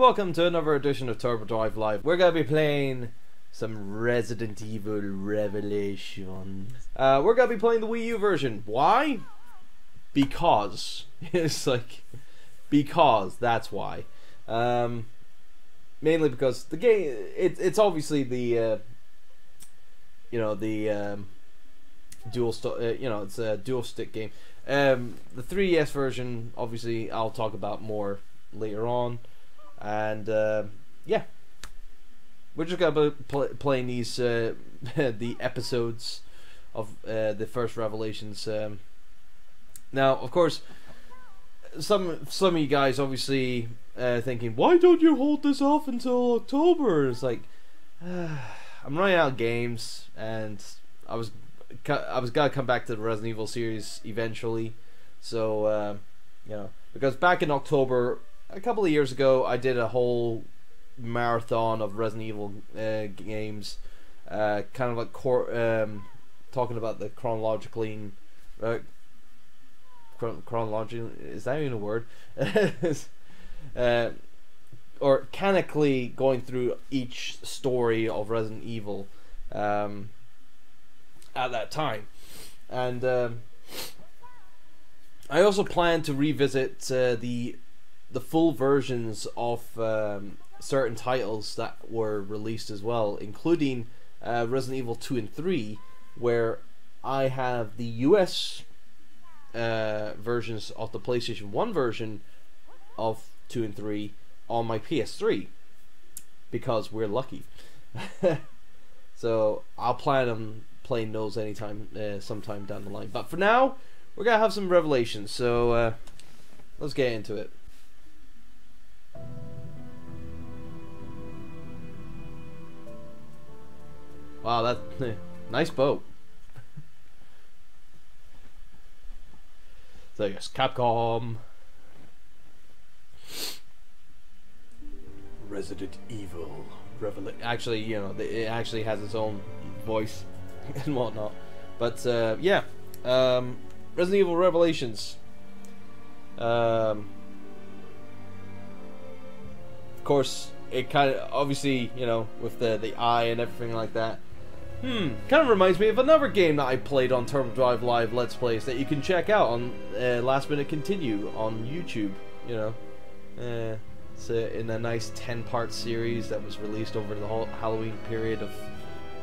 Welcome to another edition of Turbo Drive Live. We're gonna be playing some Resident Evil Revelations. Uh, we're gonna be playing the Wii U version. Why? Because it's like because that's why. Um, mainly because the game it, it's obviously the uh, you know the um, dual st- uh, you know it's a dual stick game. Um, the 3DS version, obviously, I'll talk about more later on and uh, yeah, we're just gonna be pl- playing these uh, the episodes of uh, the first Revelations. Um, now, of course, some some of you guys obviously uh, thinking, why don't you hold this off until October? It's like I'm running out of games, and I was I was gonna come back to the Resident Evil series eventually, so uh, you know because back in October a couple of years ago, I did a whole marathon of Resident Evil uh, games, uh, kind of like cor- um, talking about the chronologically. Uh, chron- chronologically, is that even a word? uh, or canonically going through each story of Resident Evil um, at that time. And um, I also plan to revisit uh, the the full versions of um, certain titles that were released as well, including uh, Resident Evil 2 and 3, where I have the US uh, versions of the PlayStation 1 version of 2 and 3 on my PS3 because we're lucky. so I'll plan on playing those anytime, uh, sometime down the line. But for now, we're gonna have some revelations. So uh, let's get into it. Wow, that nice boat. so yes, Capcom. Resident Evil Revelation. Actually, you know, it actually has its own voice and whatnot. But uh, yeah, um, Resident Evil Revelations. Um, of course, it kind of obviously you know with the the eye and everything like that. Hmm, kind of reminds me of another game that I played on Turbo Drive Live Let's Plays that you can check out on uh, Last Minute Continue on YouTube. You know, uh, it's in a nice 10 part series that was released over the whole Halloween period of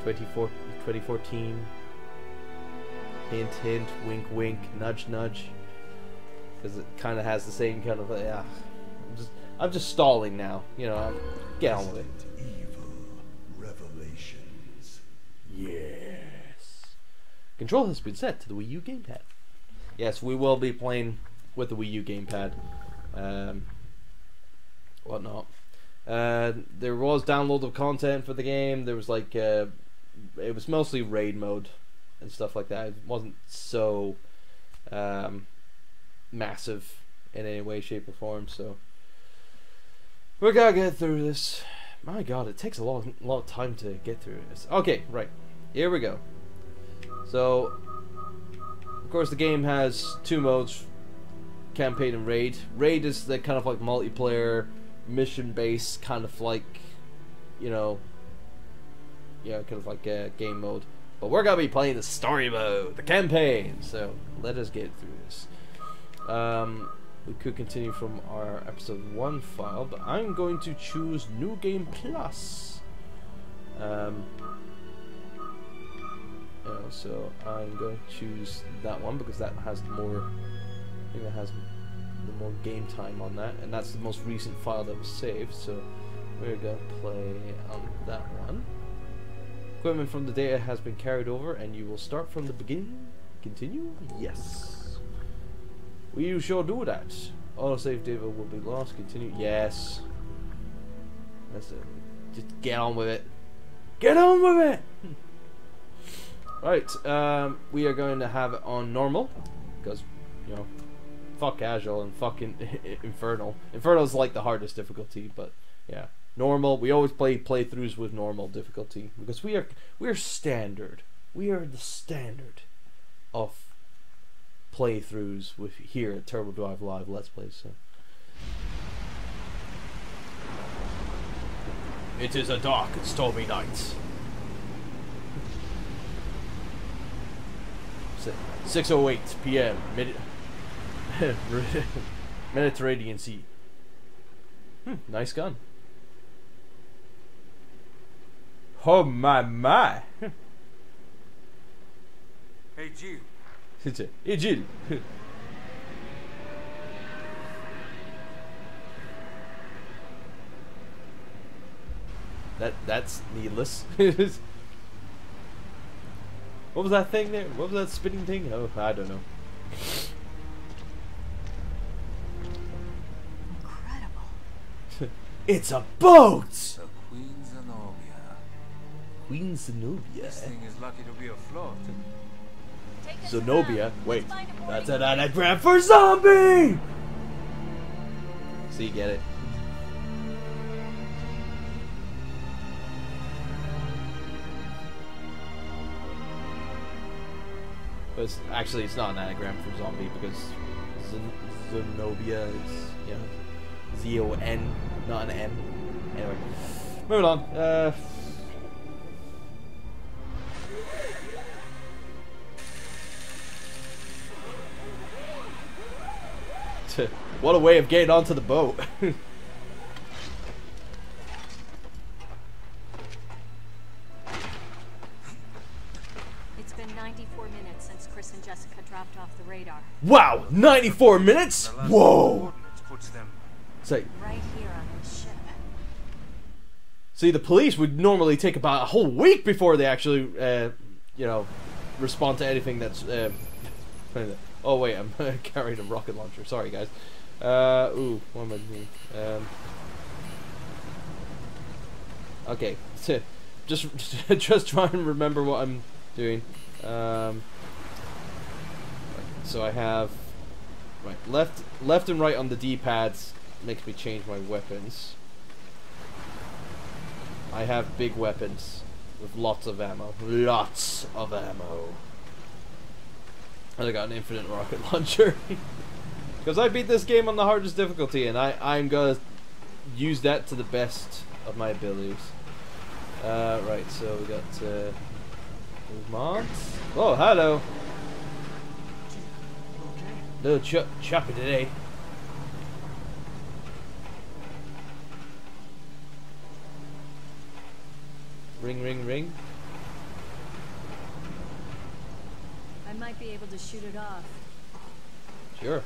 2014. Hint, hint, wink, wink, nudge, nudge. Because it kind of has the same kind of. Yeah, I'm just, I'm just stalling now. You know, I'm, get on with it. Yes. Control has been set to the Wii U gamepad. Yes, we will be playing with the Wii U gamepad. Um, whatnot. Uh, there was download of content for the game. There was like uh, it was mostly raid mode and stuff like that. It wasn't so um, massive in any way, shape, or form. So we're gonna get through this. My God, it takes a lot, lot of time to get through this. Okay, right. Here we go. So, of course, the game has two modes: campaign and raid. Raid is the kind of like multiplayer, mission-based kind of like, you know, yeah, kind of like a game mode. But we're gonna be playing the story mode, the campaign. So let us get through this. Um, we could continue from our episode one file, but I'm going to choose New Game Plus. Um, uh, so I'm going to choose that one because that has more. I think that has the more game time on that, and that's the most recent file that was saved. So we're going to play on that one. Equipment from the data has been carried over, and you will start from the beginning. Continue? Yes. You sure do that? Autosave data will be lost. Continue? Yes. That's it. Just get on with it. Get on with it! Right, um, we are going to have it on normal, because, you know, fuck casual and fucking infernal. Infernal's like the hardest difficulty, but yeah, normal. We always play playthroughs with normal difficulty because we are we are standard. We are the standard of playthroughs with here at Turbo Drive Live Let's Play. So. It is a dark stormy night. 6.08 p.m. Mid Mediterranean Sea. Hmm, nice gun. Oh my my! Hey, Jill. Hey Jill! that that's needless. What was that thing there? What was that spinning thing? Oh, I don't know. Incredible. It's a boat! The Queen Zenobia. Queen Zenobia. This thing is lucky to be afloat. Zenobia. Wait, Let's find a boarding that's an anagram for zombie! So you get it. But it's, actually, it's not an anagram for zombie because Zen- Zenobia is, you know, Z O N, not an M. Anyway, moving on. Uh, what a way of getting onto the boat. dropped off the radar. wow, 94 minutes? Whoa! coordinates puts them. Say, Right here on this ship. see, the police would normally take about a whole week before they actually, uh, you know, respond to anything that's. Uh, oh wait, I'm carrying a rocket launcher. Sorry, guys. Uh, ooh, what am I doing? Um, okay, so just just try and remember what I'm doing. Um, so I have right left left and right on the D-pads makes me change my weapons. I have big weapons with lots of ammo. Lots of ammo. And I got an infinite rocket launcher. Because I beat this game on the hardest difficulty and I, I'm gonna use that to the best of my abilities. Uh, right, so we got uh, movement. Oh, hello. Little ch choppy today. Ring, ring, ring. I might be able to shoot it off. Sure.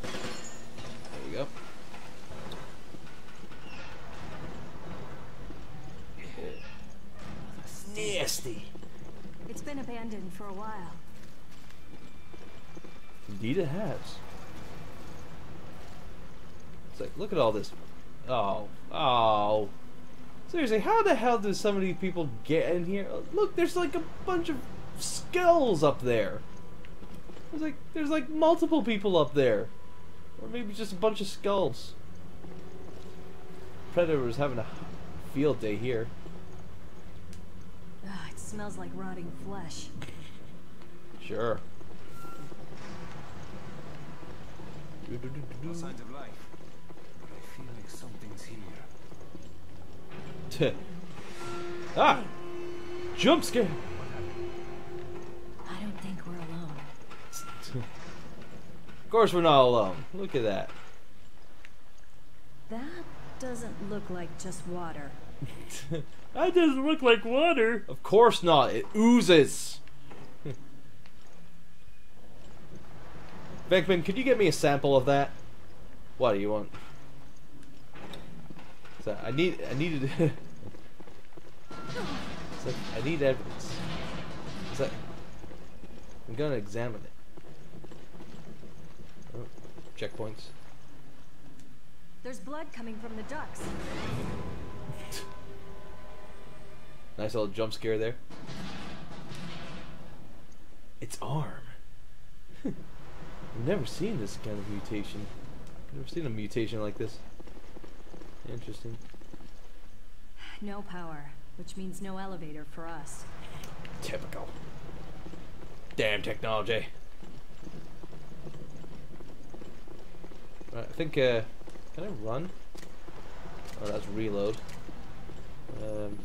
There we go. Nasty. It's been abandoned for a while. Indeed it has. It's like, look at all this. Oh, oh. Seriously, how the hell did so many people get in here? Look, there's like a bunch of skulls up there. There's like, there's like multiple people up there. Or maybe just a bunch of skulls. Predator was having a field day here. Ugh, it smells like rotting flesh. Sure. No signs of life. But I feel like something's here. ah! Jump scare! I don't think we're alone. Of course we're not alone. Look at that. That doesn't look like just water. that doesn't look like water. Of course not. It oozes. Beckman, could you get me a sample of that? What do you want? So I need. I needed. It's like, I need evidence. It's like, I'm gonna examine it. Oh, checkpoints. There's blood coming from the ducts. Nice little jump scare there. Its arm. I've never seen this kind of mutation. I've never seen a mutation like this. Interesting. No power, which means no elevator for us. Typical. Damn technology. Right, I think, uh, can I run? Oh, that's reload. Um,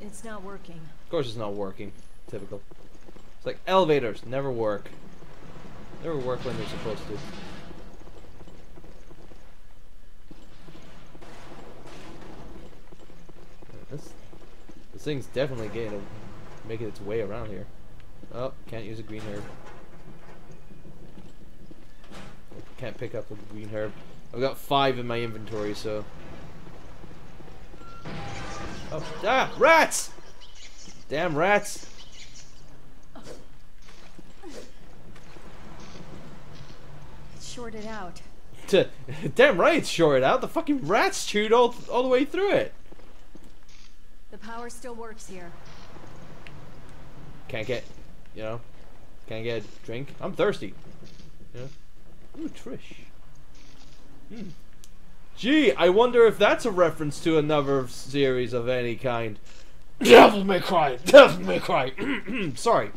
It's not working. of course, it's not working. Typical. It's like elevators never work. Never work when they're supposed to. This, this thing's definitely getting making its way around here. Oh, can't use a green herb. Can't pick up a green herb. I've got five in my inventory, so. Oh, ah, rats! Damn rats! It's shorted out. T- Damn right it's shorted out. The fucking rats chewed all, all the way through it. The power still works here. Can't get, you know, can't get a drink. I'm thirsty. Know? Ooh, Trish. Hmm. Gee, I wonder if that's a reference to another series of any kind. Devil May Cry. Devil May Cry. Sorry.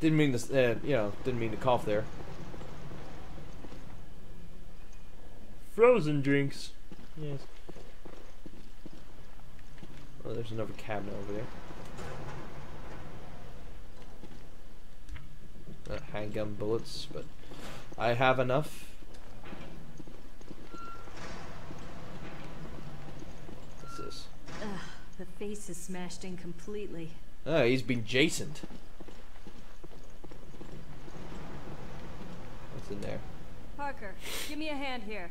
Didn't mean to, uh, you know, didn't mean to cough there. Frozen drinks. Yes. Oh, there's another cabinet over there. Uh, handgun bullets, but I have enough. What's this? Ugh, the face is smashed in completely. Oh, he's been Jasoned. What's in there? Parker, give me a hand here.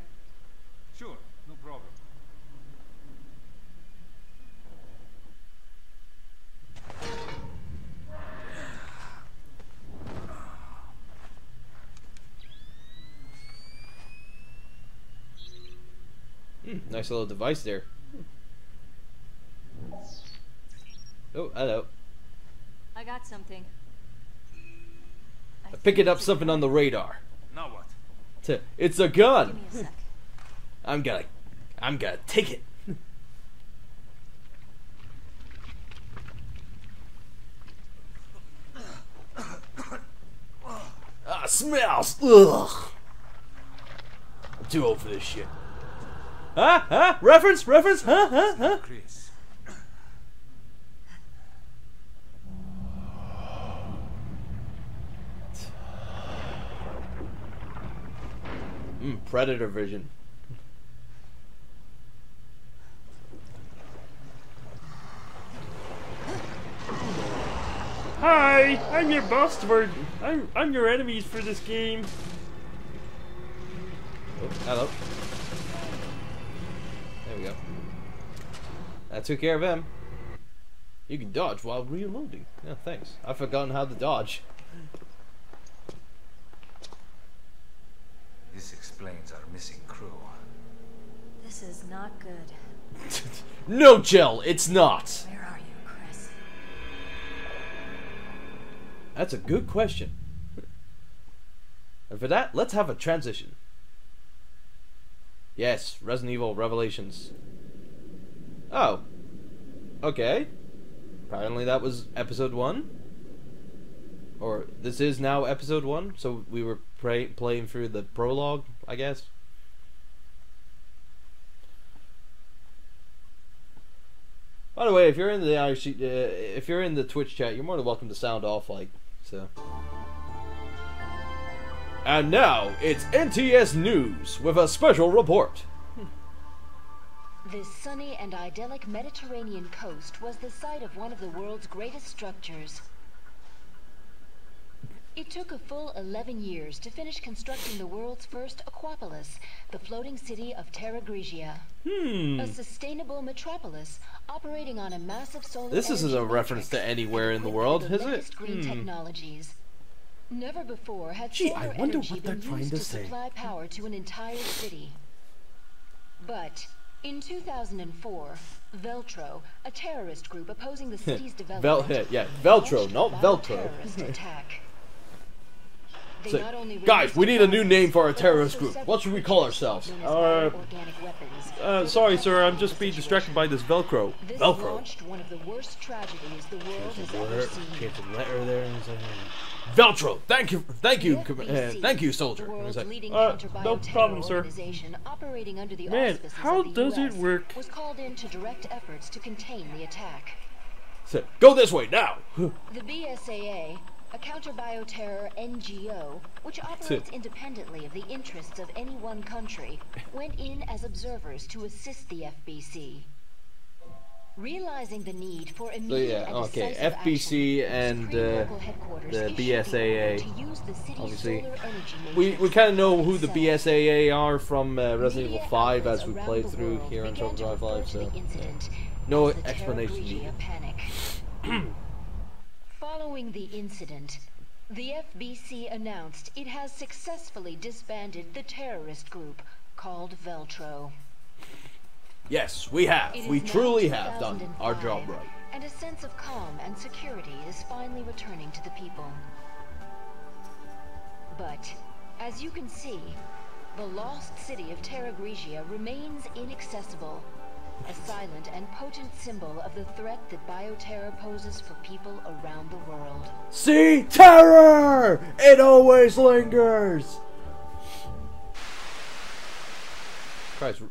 Sure, no problem. Hmm, nice little device there. Oh, hello. I got something. I I think picking up something on the radar. Now what? It's a Give gun. me a sec. I'm gonna, I'm gonna take it. ah, smells. Ugh. I'm too old for this shit. Huh? Huh? Reference? Reference? Huh? Huh? Huh? Chris. Mm, predator vision. Hi, I'm your boss for I'm I'm your enemies for this game. Oh, hello. There we go. That took care of him. You can dodge while reloading. Yeah, thanks. I've forgotten how to dodge. This explains our missing crew. This is not good. no, Jill, it's not. That's a good question. And for that, let's have a transition. Yes, Resident Evil Revelations. Oh. Okay. Apparently that was episode 1. Or this is now episode 1, so we were playing through the prologue, I guess. By the way, if you're in the uh, if you're in the Twitch chat, you're more than welcome to sound off like so. And now it's NTS News with a special report. Hmm. This sunny and idyllic Mediterranean coast was the site of one of the world's greatest structures. It took a full 11 years to finish constructing the world's first aquapolis, the floating city of Terragrigia. Hmm. A sustainable metropolis operating on a massive solar This isn't a reference to anywhere in the world, the is it? green Hmm. technologies. Never before had Gee, solar I wonder energy what they're been trying used to to say. supply power to an entire city. But in 2004, Veltro, a terrorist group opposing the city's Vel- development, yeah, Veltro, not a terrorist attack. They So, not only guys, we need a new name for our terrorist group. What should we call ourselves? Uh. Uh, sorry, sir. I'm just being distracted by this Velcro. This Velcro. launched one of the worst tragedies the world has ever seen. letter there. and Veltro, thank you, thank you, The uh, thank you, soldier. The And world's it's like, leading Uh, counter no bioterror problem, sir. organization operating under the Man, auspices how the does it work? Was called in to direct efforts to contain the attack. so, go this way now. The BSAA, a counter bioterror NGO, which operates independently of the interests of any one country, went in as observers to assist the FBC. Realizing the need for So immediate yeah, and okay, FBC action, and uh, the issued the order BSAA, obviously. We we kind of know who the. BSAA are from uh, Resident Evil 5 as we played through here on began Turbo to Drive refer Live. So incident no as the Terra explanation needed. Following the incident, the FBC announced it has successfully disbanded the terrorist group called Veltro. yes, we have. It We truly have done our job right. And a sense of calm and security is finally returning to the people. But, as you can see, the lost city of Terragrigia remains inaccessible. A silent and potent symbol of the threat that bioterror poses for people around the world. See terror. It always lingers. Christ,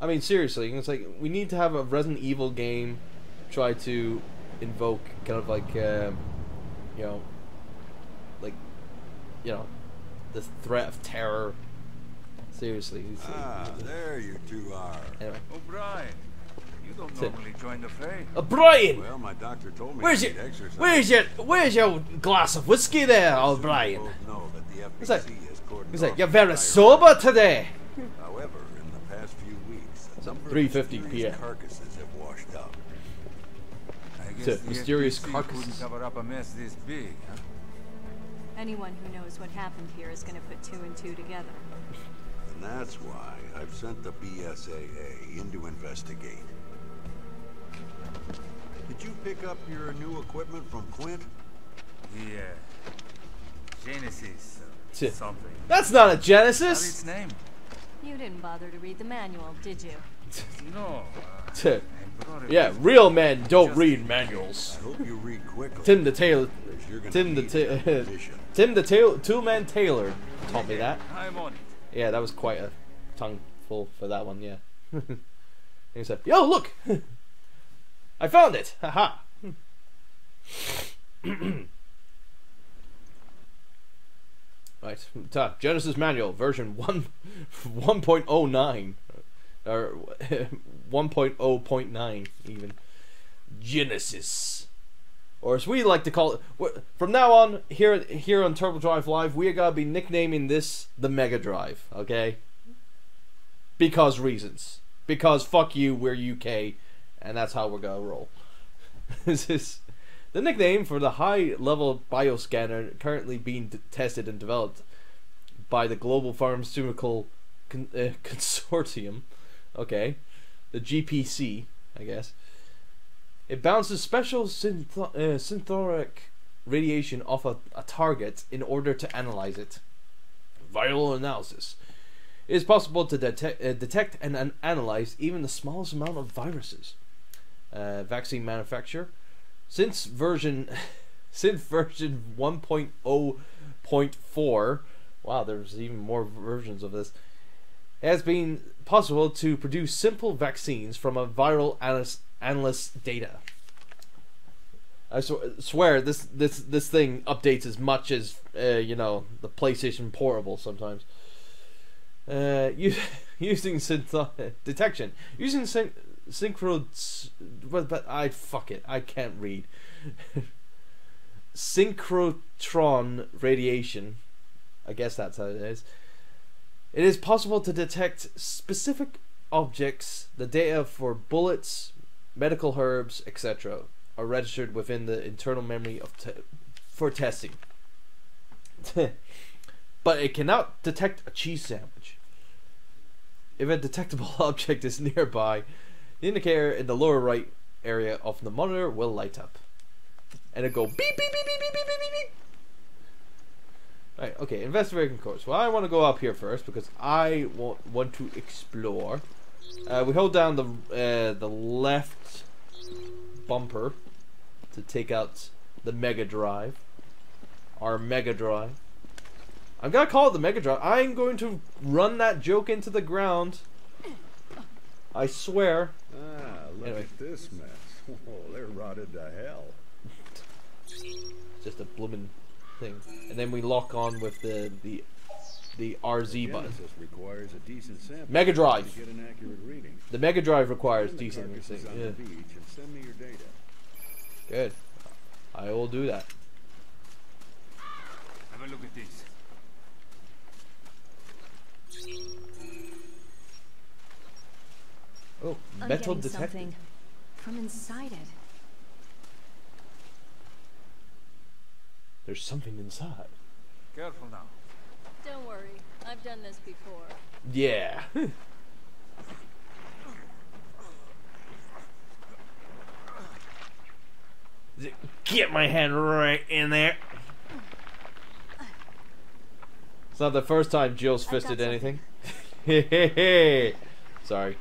I mean seriously, it's like we need to have a Resident Evil game try to invoke kind of like um, you know, like you know, the threat of terror. Seriously, it's- Ah, there you two are. anyway. O'Brien, you don't Sit. normally join the fray. O'Brien. Well, my doctor told me where's your, exercise. where's your, where's your glass of whiskey there, O'Brien? both know that the He's like- has He's like, you're very sober today. However, in the past few weeks, a number 3:50 of mysterious PM. carcasses have washed up. I It's guess a the mysterious FBC carcasses. couldn't cover up a mess this big, huh? Anyone who knows what happened here is going to put two and two together. And that's why I've sent the BSAA in to investigate. Did you pick up your new equipment from Quint? Yeah. Genesis. something. That's not a What's Genesis. its name? You didn't bother to read the manual, did you? No. uh, Tch. I brought it Yeah, real men don't read manuals. I hope you read quickly. Tim the Tailor, because you're gonna Tim the need ta- that position. Tim the tail, two man Taylor taught me that. I'm on it. Yeah, that was quite a tongue full for that one. Yeah. and he said, "Yo, look, I found it! Haha." right, ta- Genesis manual version one, one point oh nine, or one point oh point nine even. Genesis or as we like to call it. From now on, here here on Turbo Drive Live, we are gonna be nicknaming this the Mega Drive, okay? Because reasons. Because fuck you, we're UK, and that's how we're gonna roll. this is the nickname for the high-level bioscanner currently being tested and developed by the Global Pharmaceutical Con- uh, Consortium. Okay, the GPC, I guess. It bounces special synth- uh, synthoric radiation off a, a target in order to analyze it. Viral analysis. It is possible to detect, uh, detect and an- analyze even the smallest amount of viruses. Uh, vaccine manufacturer. Since version, since version 1.0.4, wow, there's even more versions of this. Has been possible to produce simple vaccines from a viral analyst, analyst data. I sw- swear this this this thing updates as much as uh, you know the PlayStation Portable sometimes. Uh, using synth detection using syn- synchro but, but I fuck it I can't read synchrotron radiation. I guess that's how it is. It is possible to detect specific objects. The data for bullets, medical herbs, etc., are registered within the internal memory of te- for testing. but it cannot detect a cheese sandwich. If a detectable object is nearby, the indicator in the lower right area of the monitor will light up, and it go beep beep beep beep beep beep beep beep. Right, okay, investigation course. Well, I want to go up here first because I want, want to explore. Uh, we hold down the uh, the left bumper to take out the Mega Drive. Our Mega Drive. I'm gonna call it the Mega Drive. I'm going to run that joke into the ground. I swear. Ah, look Anyway. at this mess. Oh, they're rotted to hell. Just a bloomin' thing. And then we lock on with the the the RZ button. Genesis requires a decent Mega Drive. to get an accurate. The Mega Drive requires the decent carcasses Yeah. the beach and send me your data. Good. I will do that. Have a look at this. Oh, I'm metal getting detector. something from inside it. There's something inside. Careful now. Don't worry, I've done this before. Yeah. Get my head right in there. It's not the first time Jill's fisted anything. Sorry.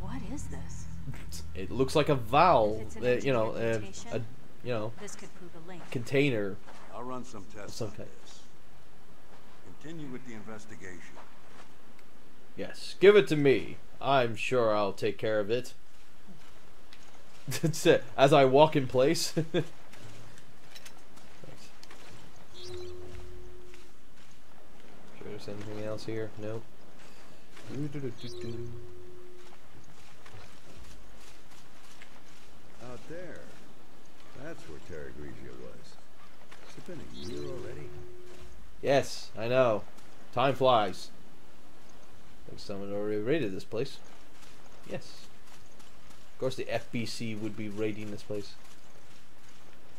What is this? It looks like a vowel, If uh, you know, uh, a you know, This could prove a link. container. I'll run some tests Some on kind. this. Continue with the investigation. Yes, give it to me. I'm sure I'll take care of it. That's it. As I walk in place. Sure, there's anything else here? Nope. Doo-doo-doo-doo-doo. Out there. That's where Terragrigia was. Has it been a year already? Yes, I know. Time flies. I think someone already raided this place. Yes. Of course, the FBC would be raiding this place.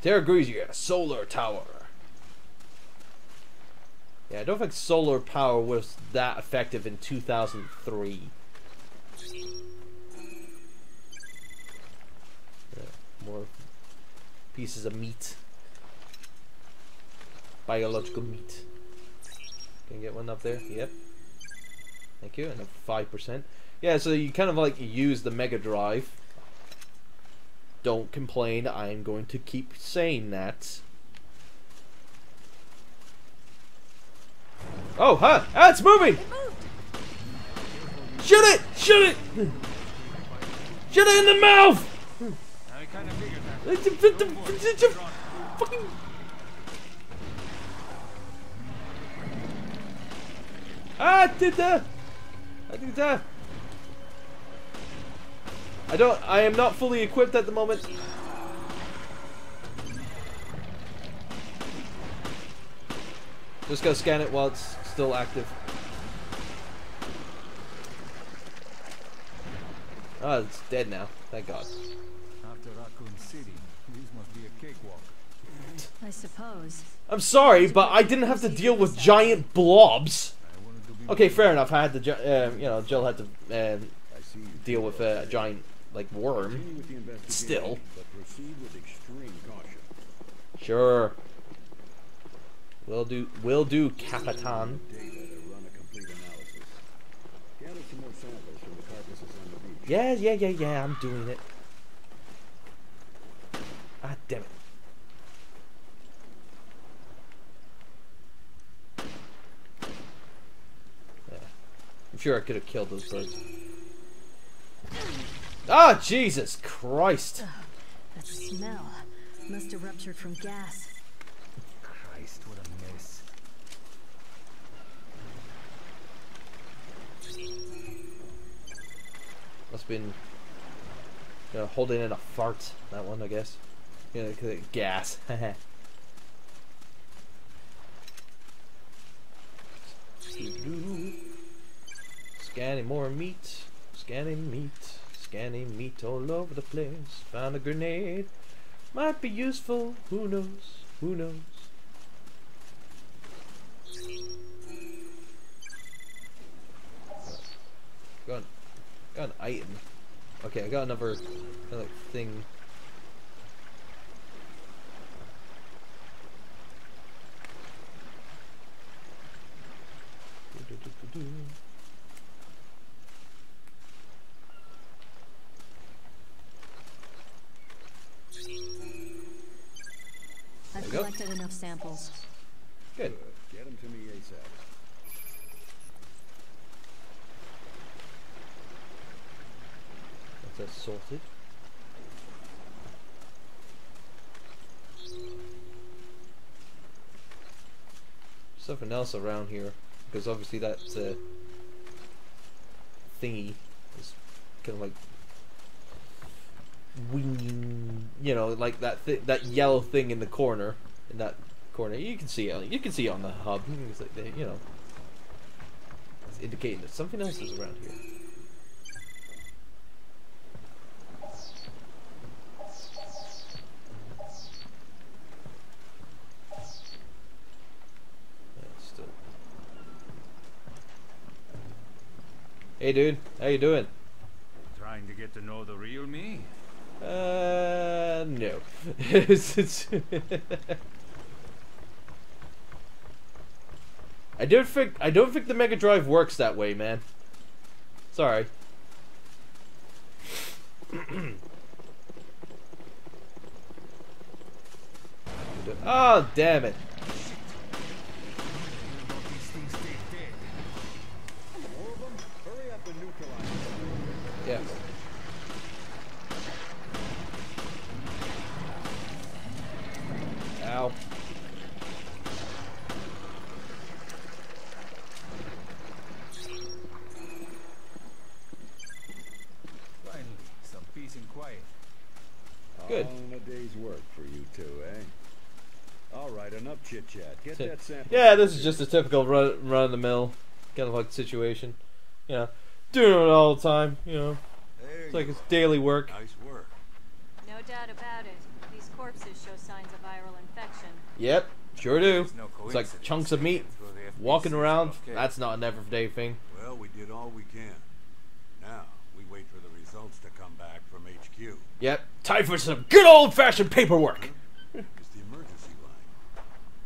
Terragrigia, solar tower. Yeah, I don't think solar power was that effective in 2003. More pieces of meat. Biological meat. Can get one up there? Yep. Thank you. And a five percent. Yeah, so you kind of like use the Mega Drive. Don't complain. I'm going to keep saying that. Oh, huh! Ah, it's moving! It Shoot it! Shoot it! Shoot it in the mouth! I kind of figured that. Fucking. Ah, did that? I did that. I don't. I am not fully equipped at the moment. Just gotta scan it while it's still active. Oh, it's dead now. Thank God. After Raccoon City, this must be a cakewalk. I suppose. I'm sorry, but I didn't have to deal with giant blobs. I wanted to be Okay, fair enough. I had to, um, you know, Jill had to you deal with uh, a giant like worm. Continue with the investigation, Still. but proceed with extreme caution. Sure. Will do. Will do, Capitan. Data to run a complete analysis. Gather some more samples from the carcasses on the beach. Yeah, yeah, yeah, yeah. I'm doing it. Ah, damn it. I'm sure I could have killed those birds. Ah, Jesus Christ! That smell must have ruptured from gas. Christ, what a mess. Must have been you know, holding in a fart. That one, I guess. You know, 'cause it- gas. Scanning more meat. Scanning meat. Scanning meat all over the place. Found a grenade. Might be useful. Who knows? Who knows? Gun. an item. Okay, I got another, thing do do do do go. collected enough samples. Good. Get them to me ASAP. That's us sorted. Something else around here, because obviously that uh, thingy is kind of like winging, you know, like that th- that yellow thing in the corner, in that corner. You can see it. You can see it on the hub. It's like they, you know, it's indicating that something else is around here. Hey, dude. How you doing? Trying to get to know the real me? Uh, no. I don't think I don't think the Mega Drive works that way, man. Sorry. oh, damn it. These things stay dead. More of them? Hurry up and neutralize them. Yeah. Ow. Finally, some peace and quiet. Good. On a day's work for you two, eh? All right, enough chit chat. Get that sample. Yeah, this is just a typical run, run of the mill kind of like situation. You know, doing it all the time. You know, There it's like you it's daily work. Nice work. No doubt about it. These corpses show signs of viral infection. Yep, sure do. No It's like chunks of meat Through the FBC walking around. okay. That's not an everyday thing. Well, we did all we can. Now, we wait for the results to come back from HQ. Yep, time for some good old fashioned paperwork. It's the emergency line.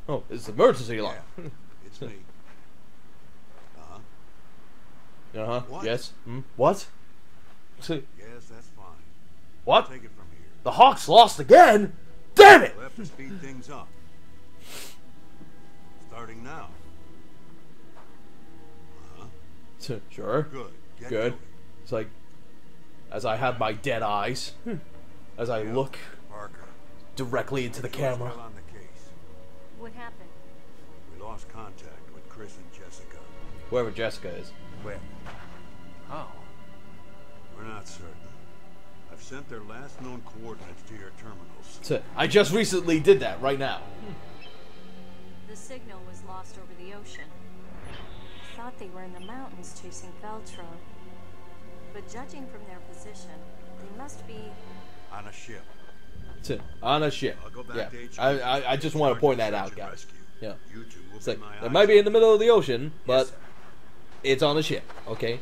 Oh, it's the emergency line. Yeah, it's me. Uh-huh. Uh huh. What? Yes. Hmm? What? See, Yes, that's fine. What? Take it from here. The Hawks lost again? Damn it! We'll have to speed things up. Starting now. Uh-huh. Sure. Good. Get Good. to it. It's like, as I have my dead eyes, as I Yeah. look Parker. directly into the You're camera. What happened? We lost contact with Chris and Jessica. Whoever Jessica is. When? How? We're not certain. I've sent their last known coordinates to your terminals. That's it. I just recently did that right now. The signal was lost over the ocean. I thought they were in the mountains chasing Veltro. But judging from their position, they must be. On a ship. It. On a ship. I'll go back Yeah. to I, I, I just want to point that out, guys. Yeah. You two will It's like, it might be in the middle of the ocean, but sir. it's on a ship, okay?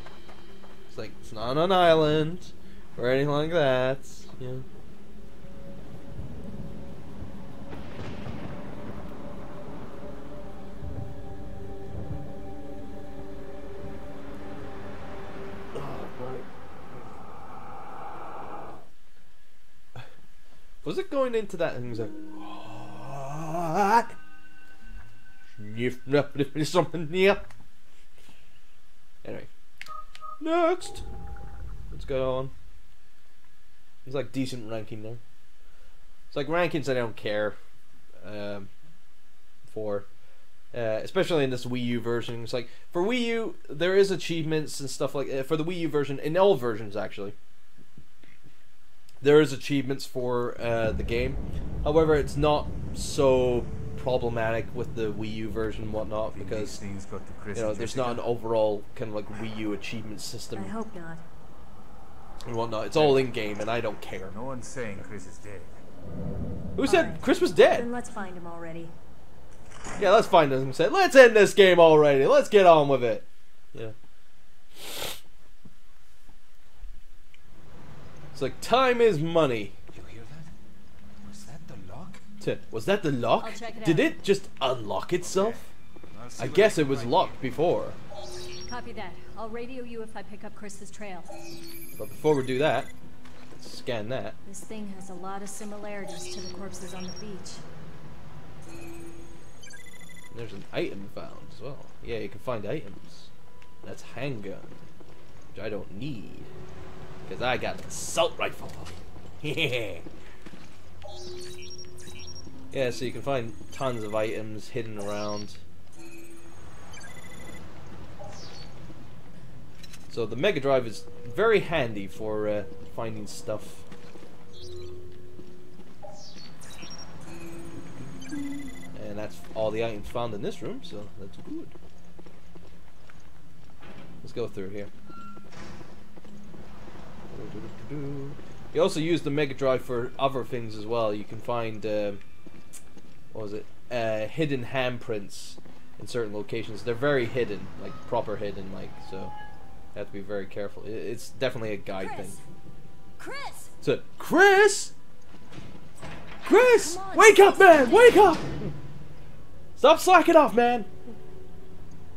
It's like, it's not on an island or anything like that. Yeah. Was it going into that and he was like, what? Something here. Anyway, next. Let's go on. It's like decent ranking there. It's like rankings I don't care um, for, uh, especially in this Wii U version. It's like for Wii U there is achievements and stuff like uh, for the Wii U version in all versions actually. There is achievements for uh, the game, however, it's not so problematic with the Wii U version and whatnot because things got to you know there's not an overall kind of like Wii U achievement system I hope not. and whatnot. It's all in game, and I don't care. No one's saying Chris is dead. Who said Alright. Chris was Then dead? let's find him already. Yeah, let's find him. Said, let's end this game already. Let's get on with it. Yeah. It's like time is money. You hear that? Was that the lock? T- Was that the lock? I'll check it Did out. it just unlock itself? I'll I guess can it was find locked before. Copy that. I'll radio you if I pick up Chris's trail. But before we do that, let's scan that. This thing has a lot of similarities to the corpses on the beach. There's an item found as well. Yeah, you can find items. That's handgun, which I don't need. Because I got an assault rifle. yeah, so you can find tons of items hidden around. So the Mega Drive is very handy for uh, finding stuff. And that's all the items found in this room, so that's good. Let's go through here. You also use the Mega Drive for other things as well. You can find, uh, what was it, uh, hidden handprints in certain locations. They're very hidden, like proper hidden, like so. You have to be very careful. It's definitely a guide thing. Chris! Chris! So, Chris, Chris, on, wake up, Chris. man, wake up! Stop slacking off, man.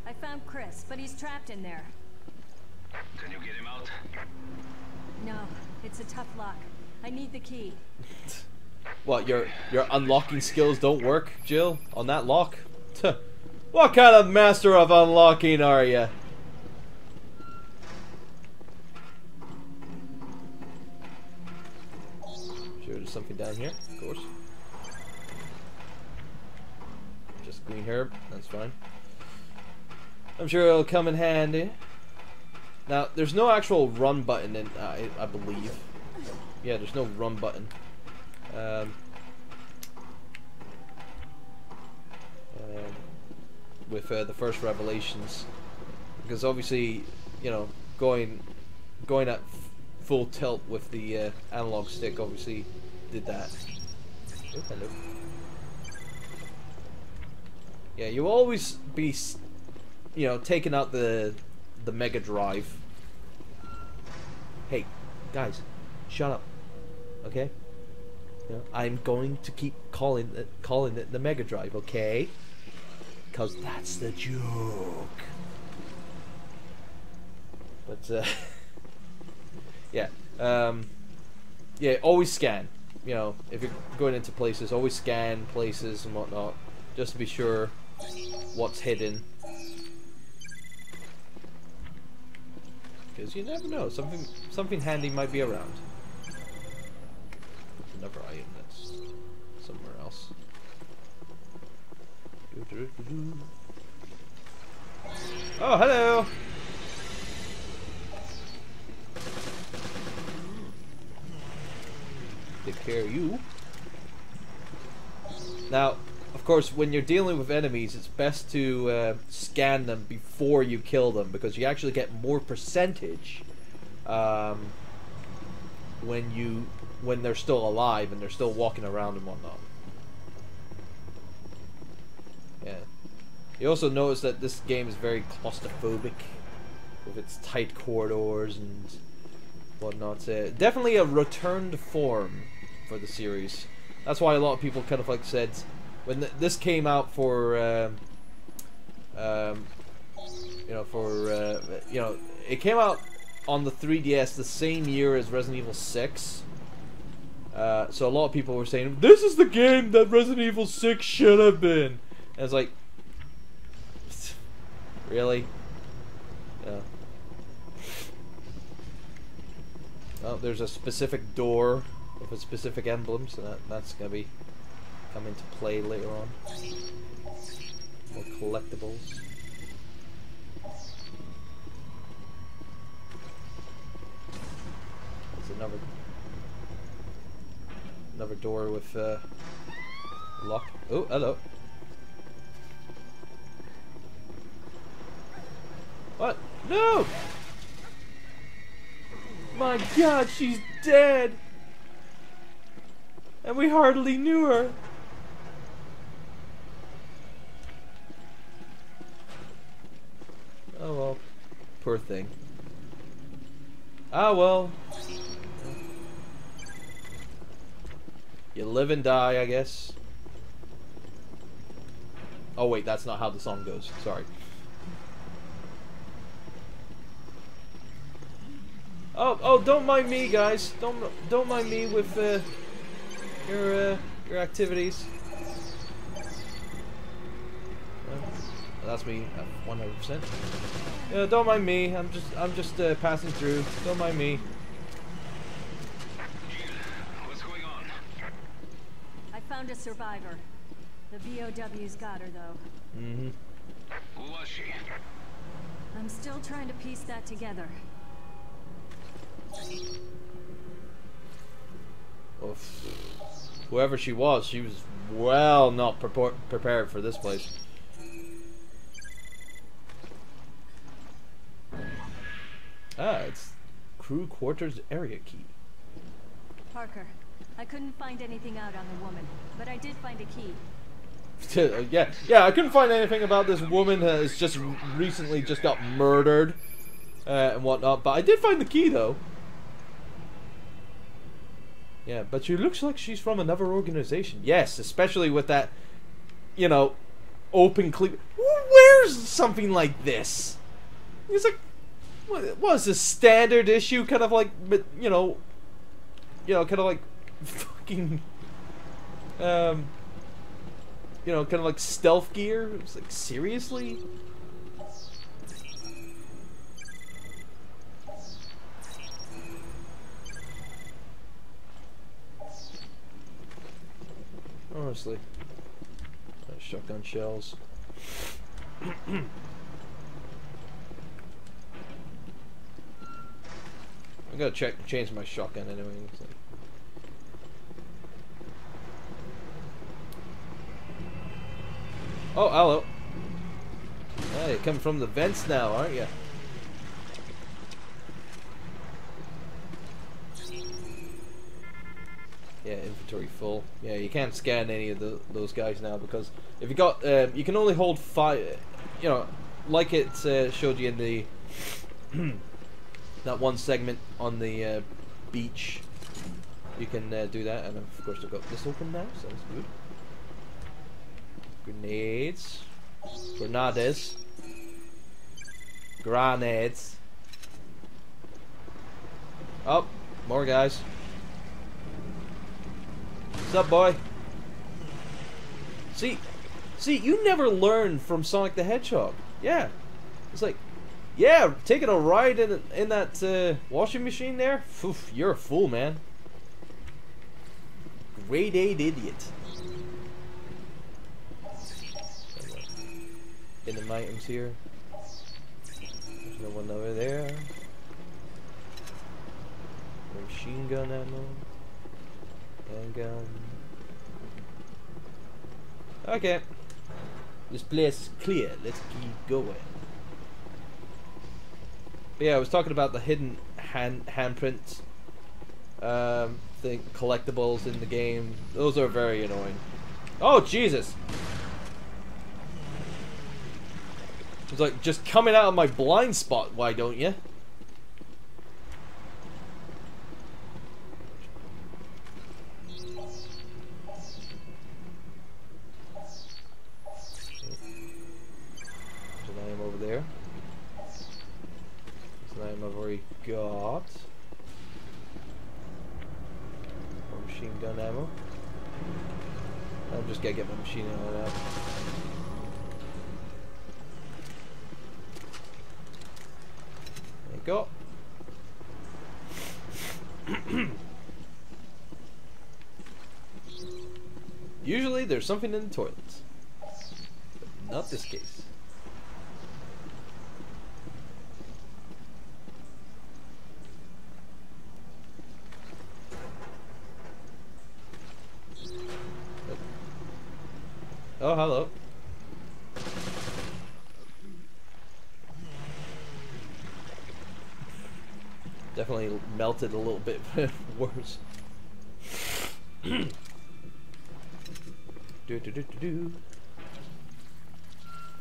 I found Chris, but he's trapped in there. Can you get him out? No, it's a tough lock. I need the key. What your your unlocking skills don't work, Jill, on that lock? Tuh. What kind of master of unlocking are you? Sure, there's something down here, of course. Just green herb, that's fine. I'm sure it'll come in handy. Now, there's no actual run button in, uh, I, I believe. Yeah, there's no run button. Um, um, with uh, the first revelations, because obviously, you know, going going at full tilt with the uh, analog stick obviously did that. Oh, hello. Yeah, you always be, you know, taking out the the Mega Drive. Hey, guys, shut up. Okay. You know, I'm going to keep calling it, calling it the Mega Drive, okay? Because that's the joke. But uh, yeah, um, yeah. Always scan. You know, if you're going into places, always scan places and whatnot, just to be sure what's hidden. Because you never know, something something handy might be around. Another item that's somewhere else. Oh, hello! Take care of you. Now, of course, when you're dealing with enemies, it's best to uh, scan them before you kill them because you actually get more percentage um, when you when they're still alive and they're still walking around and whatnot. Yeah. You also notice that this game is very claustrophobic with its tight corridors and whatnot. Uh, definitely a returned form for the series. That's why a lot of people kind of like said when th- this came out for um, um, you know for uh, you know it came out on the 3DS the same year as Resident Evil 6. Uh, so a lot of people were saying this is the game that Resident Evil 6 should have been. And it's like really? Yeah. Oh, there's a specific door with a specific emblem, so that, that's gonna be come into play later on. More collectibles. Another another door with uh, lock. Oh, hello. What? No! My god, she's dead! And we hardly knew her. Oh well. Poor thing. Ah well. You live and die, I guess. Oh wait, that's not how the song goes. Sorry. Oh, oh, don't mind me, guys. Don't, don't mind me with uh, your uh, your activities. Uh, that's me, uh, 100%. Yeah, don't mind me. I'm just, I'm just uh, passing through. Don't mind me. Found a survivor. The BOW's got her, though. Mm-hmm. Who was she? I'm still trying to piece that together. Oof. Whoever she was, she was well not prepar prepared for this place. Ah, it's crew quarters area key. Parker, I couldn't find anything out on the woman, but I did find a key. yeah, yeah. I couldn't find anything about this woman who has just recently just got murdered uh, and whatnot, but I did find the key though. Yeah, but she looks like she's from another organization. Yes, especially with that, you know, open clip. Who wears something like this? It's like, what was a standard issue, kind of like, you know, you know, kind of like, fucking, um, you know, kind of like stealth gear. It's like seriously. Honestly. Shotgun shells. I gotta check change my shotgun anyway. It's like- Oh, hello. Hey, coming from the vents now, aren't you? Yeah, inventory full. Yeah, you can't scan any of the, those guys now because if you got, um, you can only hold five. You know, like it uh, showed you in the that one segment on the uh, beach. You can uh, do that, and of course I've got this open now. Sounds good. Grenades, grenades, grenades. Oh, more guys. What's up, boy? See, see, you never learn from Sonic the Hedgehog. Yeah, it's like, yeah, taking a ride in in that uh, washing machine there. Oof, you're a fool, man. Grade eight idiot. Hidden items here. There's no one over there. Machine gun ammo. Handgun. Okay. This place is clear. Let's keep going. But yeah, I was talking about the hidden hand handprint um, thing, collectibles in the game. Those are very annoying. Oh Jesus! It's like just coming out of my blind spot. Why don't you? There's an item over there. There's an item I've already got. More machine gun ammo. I'm just gonna get my machine gun out. There you go. Usually there's something in the toilets. But not this case. Oh, oh, hello. Definitely melted a little bit worse. Do do do do do.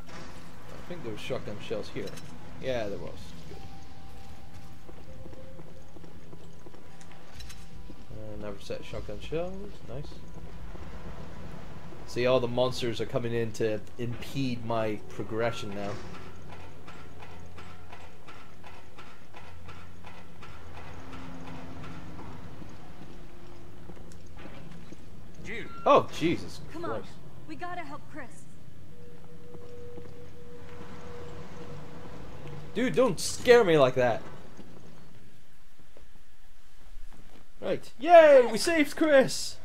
I think there shotgun shells here. Yeah, there was. Good. Another set of shotgun shells. Nice. See, all the monsters are coming in to impede my progression now. Oh, Jesus gotta help Chris. Dude, don't scare me like that. Right. Yay! We saved Chris!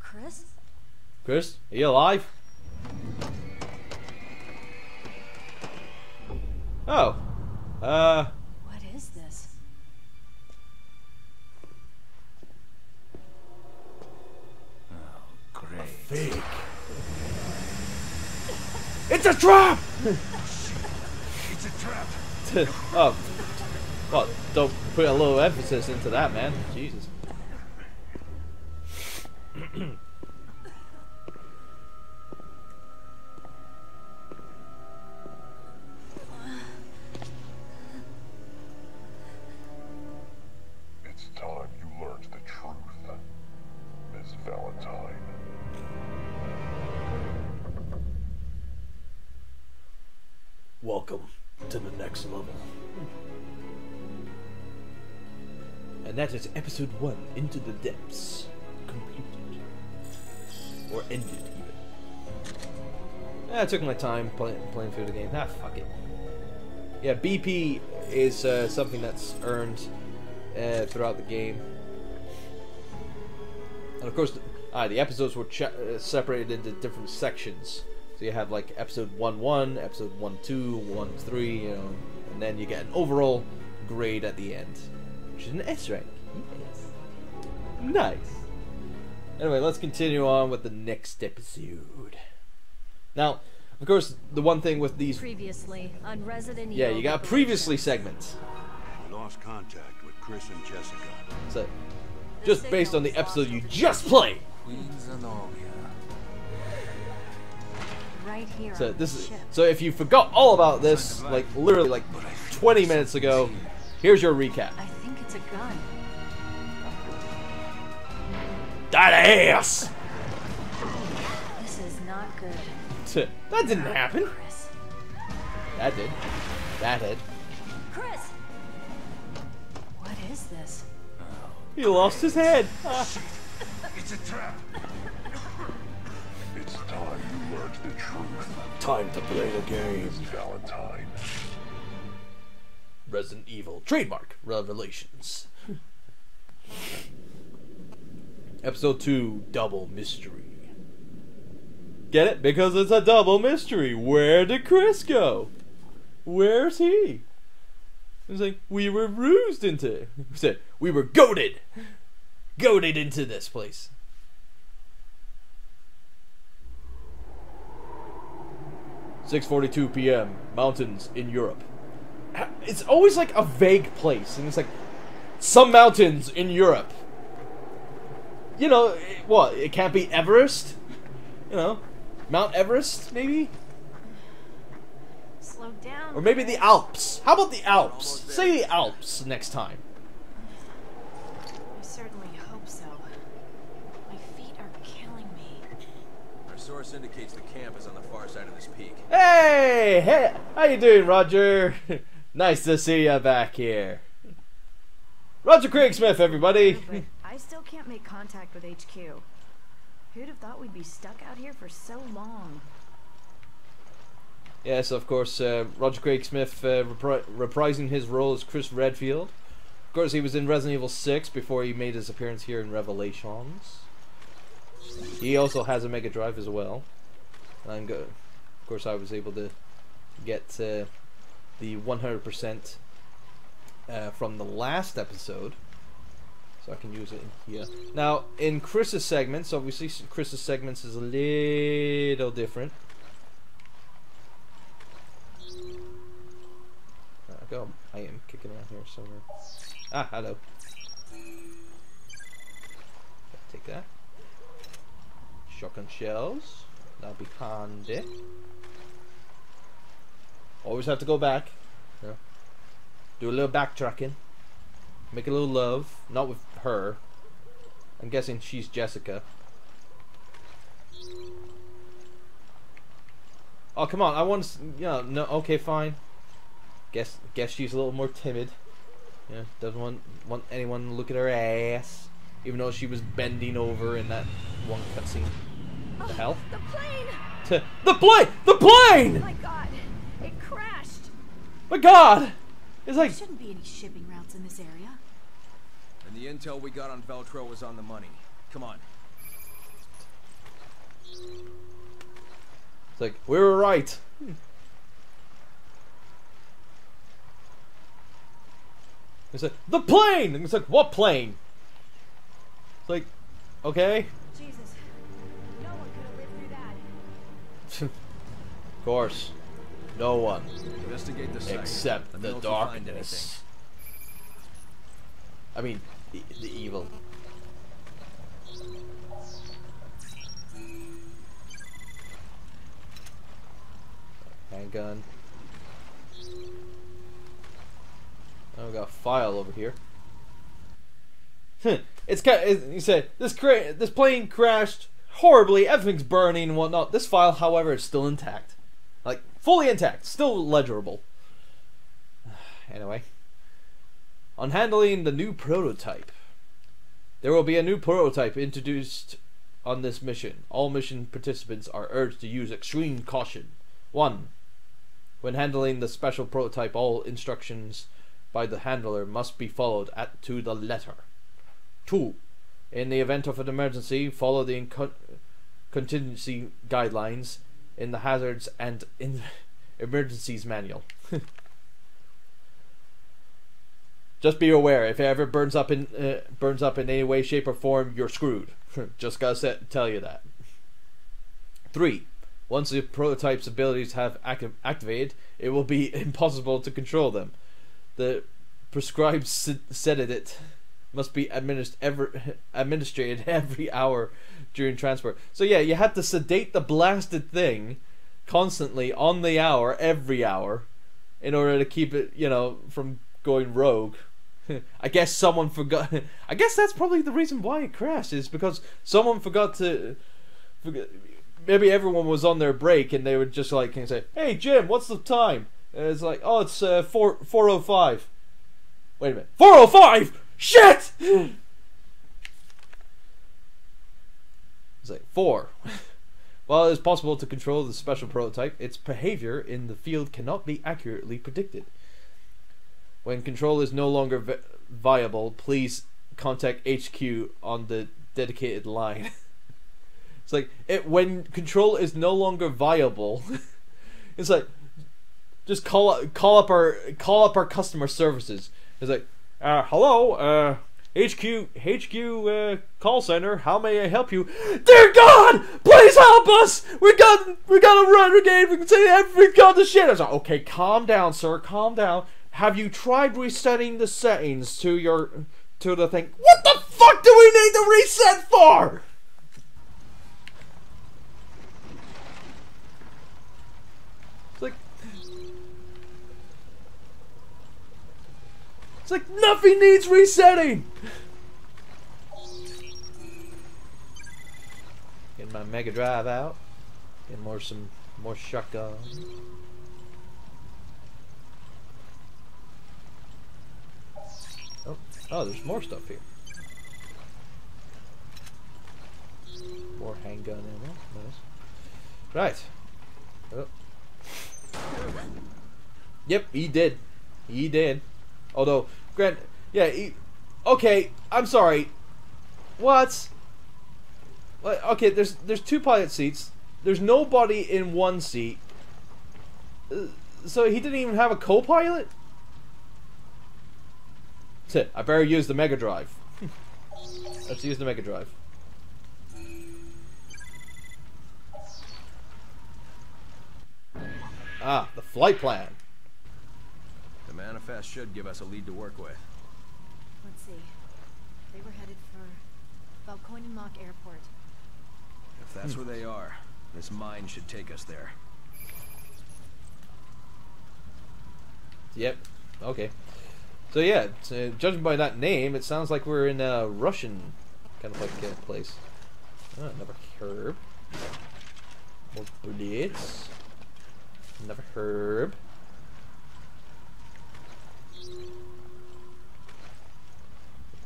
Chris? Chris, are you alive? Oh. Uh. Fake. It's a trap! It's a trap. oh. Well, don't put a little emphasis into that, man. Jesus. episode one, Into the Depths. Completed. Or ended, even. Yeah, I took my time play, playing through the game. Ah, fuck it. Yeah, BP is uh, something that's earned uh, throughout the game. And of course, the, ah, the episodes were uh, separated into different sections. So you have like episode 1 1, episode 1 2, 1 3, you know, and then you get an overall grade at the end, which is an S rank. Yes. Nice. Anyway, let's continue on with the next episode. Now, of course, the one thing with these. Previously on Resident Evil. Yeah, you got previously segments. We lost contact with Chris and Jessica. So, just based on the episode you just played. Queen Zenobia. Right here. So on this the is ship. so if you forgot all about this, like literally like 20 minutes ago, here's your recap. I think it's a gun. That ass. This is not good. That didn't happen. Chris. That did. That did. Chris! What is this? He lost his head. Ah. It's a trap. It's time you learned the truth, Time to play the game. Valentine. Resident Evil trademark Revelations. Episode 2 Double Mystery. Get it? Because it's a double mystery. Where did Chris go? Where's he? It's like, we were rused into. We said, we were goaded. Goaded into this place. Six forty-two p.m. Mountains in Europe. It's always like a vague place, and it's like some mountains in Europe. You know it- what? It can't be Everest. You know, Mount Everest, maybe, Slow down. or maybe the Alps. How about the Alps? Say the Alps next time. I certainly hope so. My feet are killing me. Our source indicates the camp is on the far side of this peak. Hey, hey, how you doing, Roger? nice to see you back here. Roger Craig Smith, everybody. I still can't make contact with HQ. Who'd have thought we'd be stuck out here for so long? Yes, of course, uh, Roger Craig Smith uh, repri- reprising his role as Chris Redfield. Of course, he was in Resident Evil 6 before he made his appearance here in Revelations. He also has a Mega Drive as well. And go- of course, I was able to get uh, the 100% uh, from the last episode. So I can use it in here. Now, in Chris's segments, obviously, Chris's segments is a little different. There I go. I am kicking around here somewhere. Ah, hello. Take that. Shotgun shells. That'll be handy. Always have to go back. Yeah. Do a little backtracking. Make a little love. Not with her. I'm guessing she's Jessica. Oh, come on. I want to... Yeah, no, okay, fine. Guess guess she's a little more timid. Yeah, doesn't want want anyone to look at her ass. even though she was bending over in that one cutscene. The oh, hell? The plane! The plane! The plane! My god, it crashed! My God! It's like There shouldn't be any shipping routes in this area. And the intel we got on Veltro was on the money. Come on. it's like we were right. Hmm. It's like the plane. And it's like what plane? It's like okay. Jesus. No one could have lived through that. Of course, no one Investigate the site. except Let the know if you find darkness. I mean, the, the evil. Handgun. We got a file over here. it's kind. Of, you said this cra- this plane crashed horribly. Everything's burning and whatnot. This file, however, is still intact, like fully intact, still legible. Anyway, on handling the new prototype, there will be a new prototype introduced on this mission. All mission participants are urged to use extreme caution. One, when handling the special prototype, all instructions by the handler must be followed at to the letter. Two, in the event of an emergency, follow the contingency guidelines in the hazards and in emergencies manual. Just be aware if it ever burns up in uh, burns up in any way, shape, or form, you're screwed. Just gotta set, tell you that. Three. Once the prototype's abilities have acti- activated, it will be impossible to control them. The prescribed sed- sedative must be administered every, hour during transport. So yeah, you had to sedate the blasted thing constantly on the hour, every hour, in order to keep it, you know, from going rogue. I guess someone forgot. I guess that's probably the reason why it crashed is because someone forgot to. Maybe everyone was on their break and they would just like can say, "Hey Jim, what's the time?" And it's like, "Oh, it's uh, four four oh five. Wait a minute, four oh five. Shit. It's like four. While it is possible to control the special prototype, its behavior in the field cannot be accurately predicted. When control is no longer vi- viable, please contact HQ on the dedicated line. it's like it when control is no longer viable. it's like just call up call up our call up our customer services. It's like, uh, hello, uh, HQ HQ uh, call center. How may I help you? Dear God, please help us. We got we got a renegade. We can say every got the shit. I was like, okay, calm down, sir. Calm down. Have you tried resetting the settings to your to the thing? What the fuck do we need to reset for? It's like It's like nothing needs resetting. Get my Mega Drive out. Get more some more shotgun. Oh, there's more stuff here. More handgun ammo. Nice. Right. Oh. Yep, he did. He did. Although, Grant, yeah, he, okay. I'm sorry. What? What? Okay, there's there's two pilot seats. There's nobody in one seat. Uh, So he didn't even have a co-pilot. That's it. I better use the Mega Drive. Let's use the Mega Drive. Ah, the flight plan. The manifest should give us a lead to work with. Let's see. They were headed for Valkoinen Airport. If that's where they are, this mine should take us there. Yep. Okay. So yeah, so judging by that name, it sounds like we're in a Russian kind of like uh, place. Oh, another herb. More bullets. Another herb.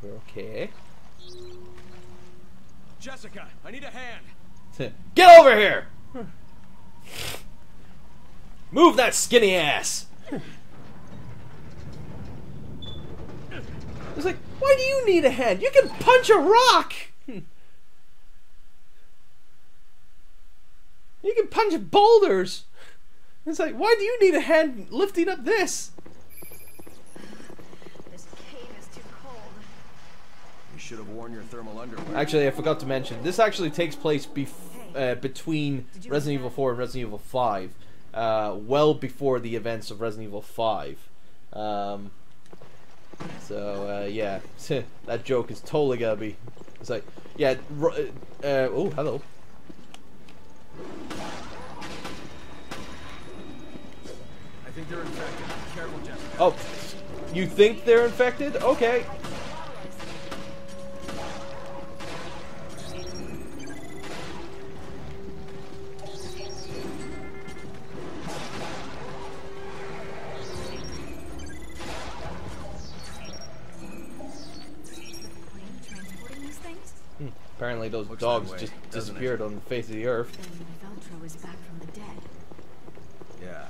We're okay. Jessica, I need a hand. Get over here! Move that skinny ass! It's like, why do you need a hand? You can punch a rock! You can punch boulders! It's like, why do you need a hand lifting up this? This cave is too cold. You should have worn your thermal underwear. Actually, I forgot to mention, this actually takes place bef- uh, between Resident Evil 4 and Resident Evil 5. Uh, well before the events of Resident Evil 5. Um, so, uh, yeah, that joke is totally gonna be. It's like, yeah, uh, oh, hello. I think they're infected. Careful, Jessica. Oh, you think they're infected? Okay. Apparently, those Looks dogs way, just doesn't it? disappeared on the face of the earth. Veltro is back from the dead. Yeah.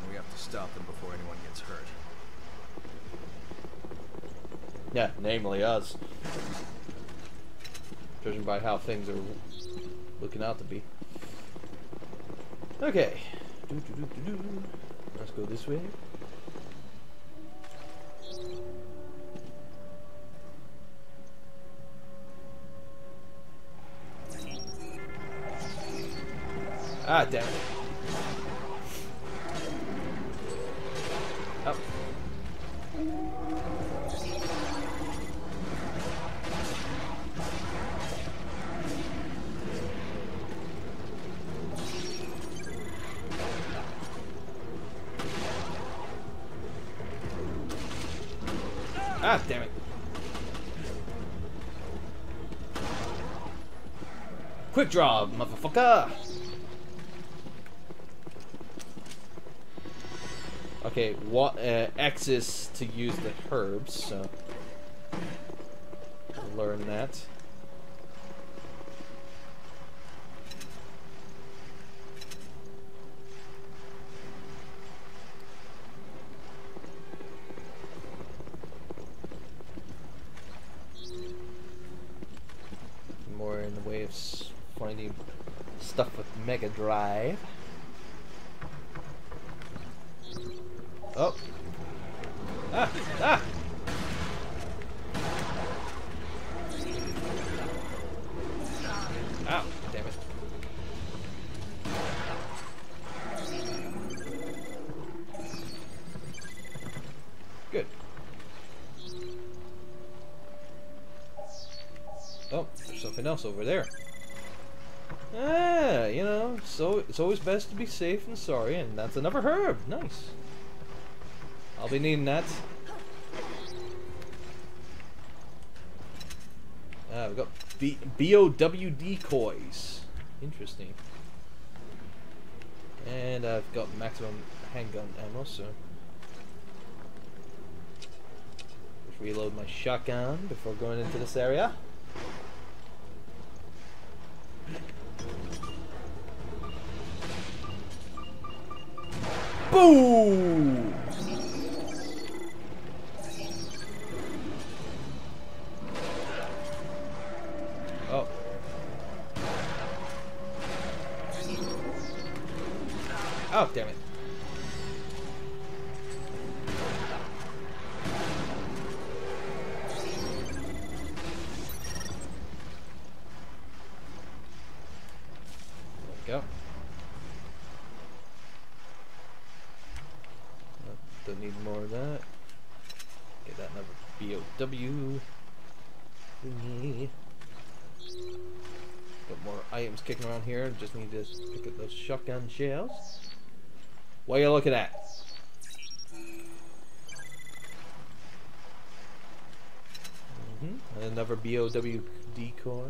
And we have to stop them before anyone gets hurt. Yeah, namely us. Judging by how things are looking out to be. Okay. Doo-doo-doo-doo-doo. Let's go this way. Ah, damn it. Oh. Ah, damn it. Quick draw, motherfucker! Okay, what uh, X is to use the herbs, so learn that. More in the way of finding stuff with Mega Drive. Best to be safe than sorry, and that's another herb. Nice. I'll be needing that. Ah, we got B BOW decoys. Interesting. And I've got maximum handgun ammo, so reload my shotgun before going into this area. Boom! Oh. Oh, damn it. More items kicking around here. Just need to pick up those shotgun shells. What are you looking at? hmm Another BOW decoy.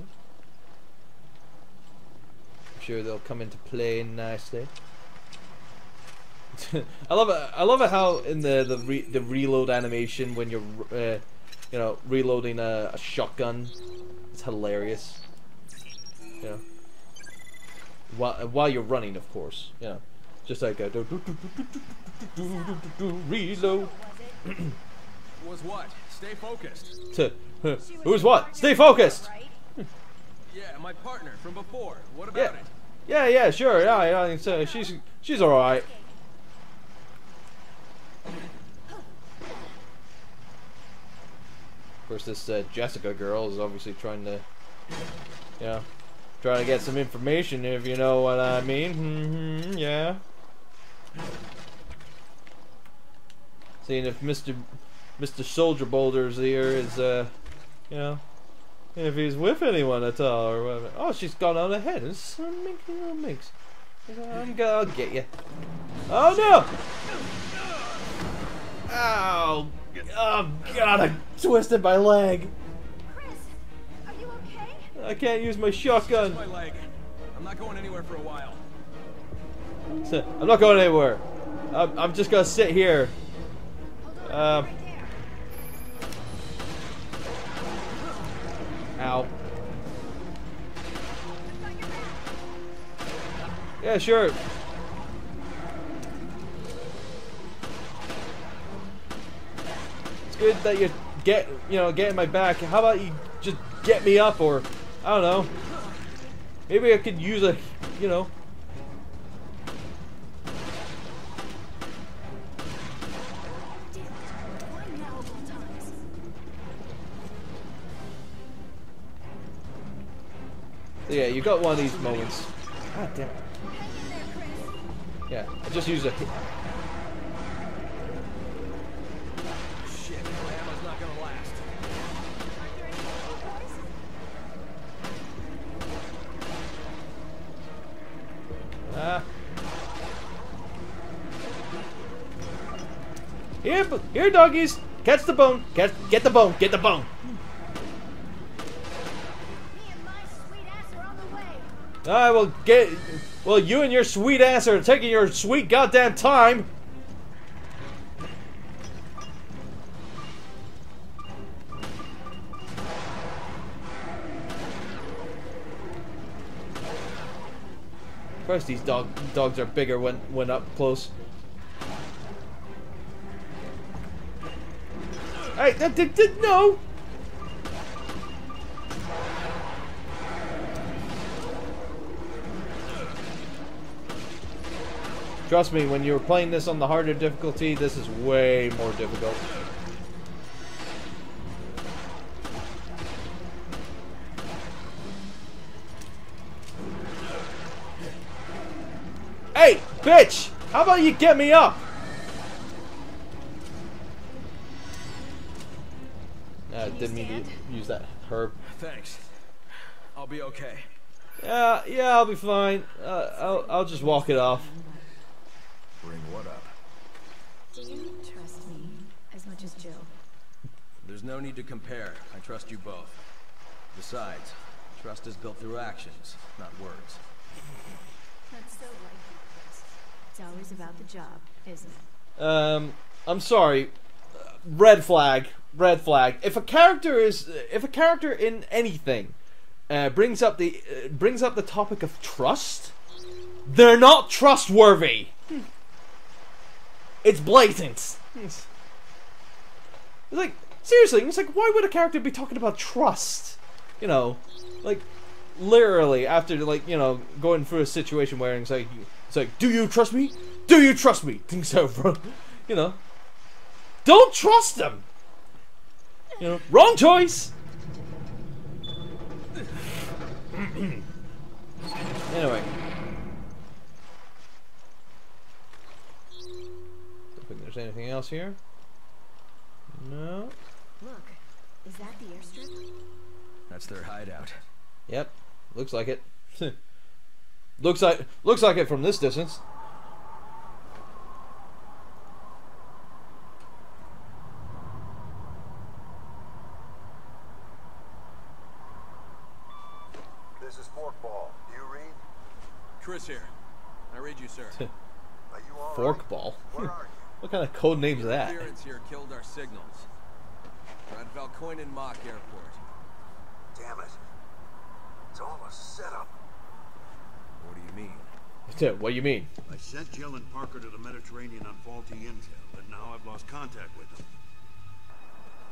I'm sure they'll come into play nicely. I love it. I love it how in the the re, the reload animation when you're uh, you know reloading a, a shotgun, it's hilarious. Yeah. While, while you're running, of course, Yeah. Just like a... Do, do, do, reload. was what? Stay focused. Who's what? Stay focused! yeah, my partner from before. What about yeah. it? Yeah, yeah, sure, yeah, yeah. So she's, she's alright. Of course, this uh, Jessica girl is obviously trying to, yeah. You know, trying to get some information, if you know what I mean. hmm yeah. Seeing if Mr. Mr. Soldier Boulders here is, uh, you know, if he's with anyone at all or whatever. Oh, she's gone on ahead. It's minky little minx. I'm gonna I'll get you. Oh no! Ow! Oh god, I twisted my leg. I can't use my shotgun. My leg. I'm not going anywhere for a while. So, I'm not going anywhere. I'm, I'm just gonna sit here. Um. Ow. Yeah, sure. It's good that you get, you know, getting my back. How about you just get me up, or I don't know. Maybe I could use a, you know, So yeah, you got one of these moments. God damn it. Yeah, I just use a. Ah. Here, here, doggies. Catch the bone. Get, get the bone. Get the bone. I will get. Well, you and your sweet ass are taking your sweet goddamn time. First, these dog dogs are bigger when when up close. Hey, that did, did no. Trust me, when you're playing this on the harder difficulty, this is way more difficult. Hey, bitch! How about you get me up? Uh, didn't mean to use that herb. Thanks. I'll be okay. Yeah, yeah, I'll be fine. Uh, I'll, I'll just walk it off. Bring what up? Do you trust me as much as Jill? There's no need to compare. I trust you both. Besides, trust is built through actions, not words. That's so like you, Chris. It's always about the job, isn't it? Um, I'm sorry. Red flag. Red flag. If a character is, if a character in anything, uh, brings up the uh, brings up the topic of trust, they're not trustworthy. It's blatant. It's like seriously. It's like why would a character be talking about trust? You know, like literally after like you know going through a situation where it's like it's like do you trust me? Do you trust me? Things over. You know, don't trust them. You know, wrong choice. anyway. Don't think there's anything else here. No. Look, is that the airstrip? That's their hideout. Yep. Looks like it. looks like looks like it from this distance. This is Forkball. Do you read? Chris here. I read you, sir. Are you all Forkball. Where hmm. are you? what kind of code name's Your that? Appearance here killed our signals. We're at Valkoinen Mock Airport. Damn it. It's all a setup. What do you mean? What do you mean? I sent Jill and Parker to the Mediterranean on faulty intel, and now I've lost contact with them.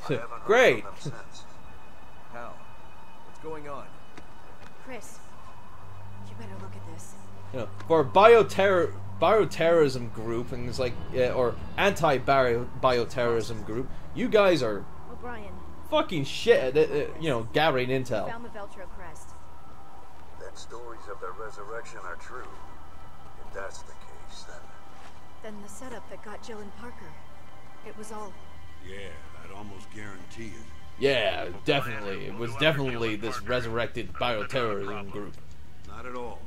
I Great. from them since. How? What's going on? Chris, you better look at this. You know, for a bioterror bioterrorism group and it's like uh, or anti bioterrorism group, you guys are O'Brien, fucking shit at uh, you know gathering intel. found the Veltro crest. Then stories of their resurrection are true. If that's the case, then Then the setup that got Jill and Parker. It was all. yeah, I'd almost guarantee it. Yeah, definitely. It was definitely this resurrected bioterrorism group. Not at all.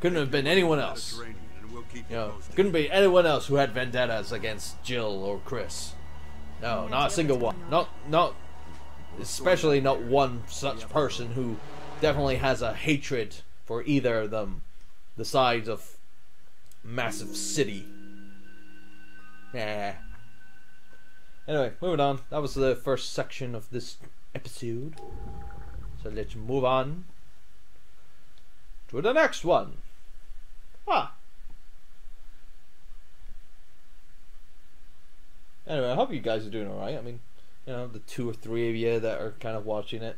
Couldn't have been anyone else. Mediterranean, and we'll keep You you know, couldn't be anyone else who had vendettas against Jill or Chris. No, not a single one. Not not especially not one such person who definitely has a hatred for either of them. The sides of massive city. Yeah. Anyway, moving on. That was the first section of this episode. So let's move on to the next one. Ah. Anyway, I hope you guys are doing alright. I mean, you know, the two or three of you that are kind of watching it,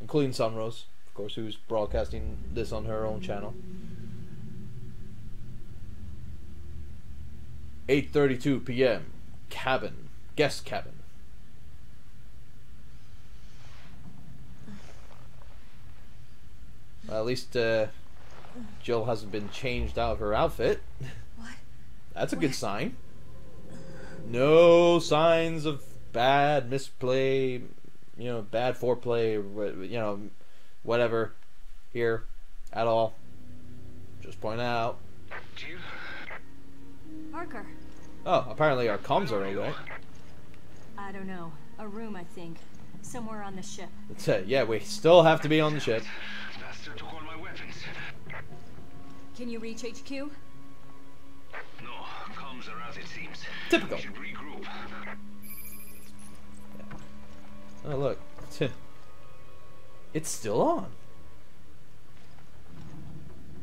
including Sunrose, of course, who's broadcasting this on her own channel. 8:32 p.m. Cabin, guest cabin. Well, at least uh, Jill hasn't been changed out of her outfit. What? That's a good sign. No signs of bad misplay, you know, bad foreplay, you know, whatever here at all. Just point out. Jill? Parker. Oh, apparently our comms are alright. I don't know. A room, I think. Somewhere on the ship. That's it. Uh, yeah, we still have to be on the ship. Bastard took all my weapons. Can you reach HQ? No, comms are as it seems. Typical. We should regroup. Oh look, it's still on.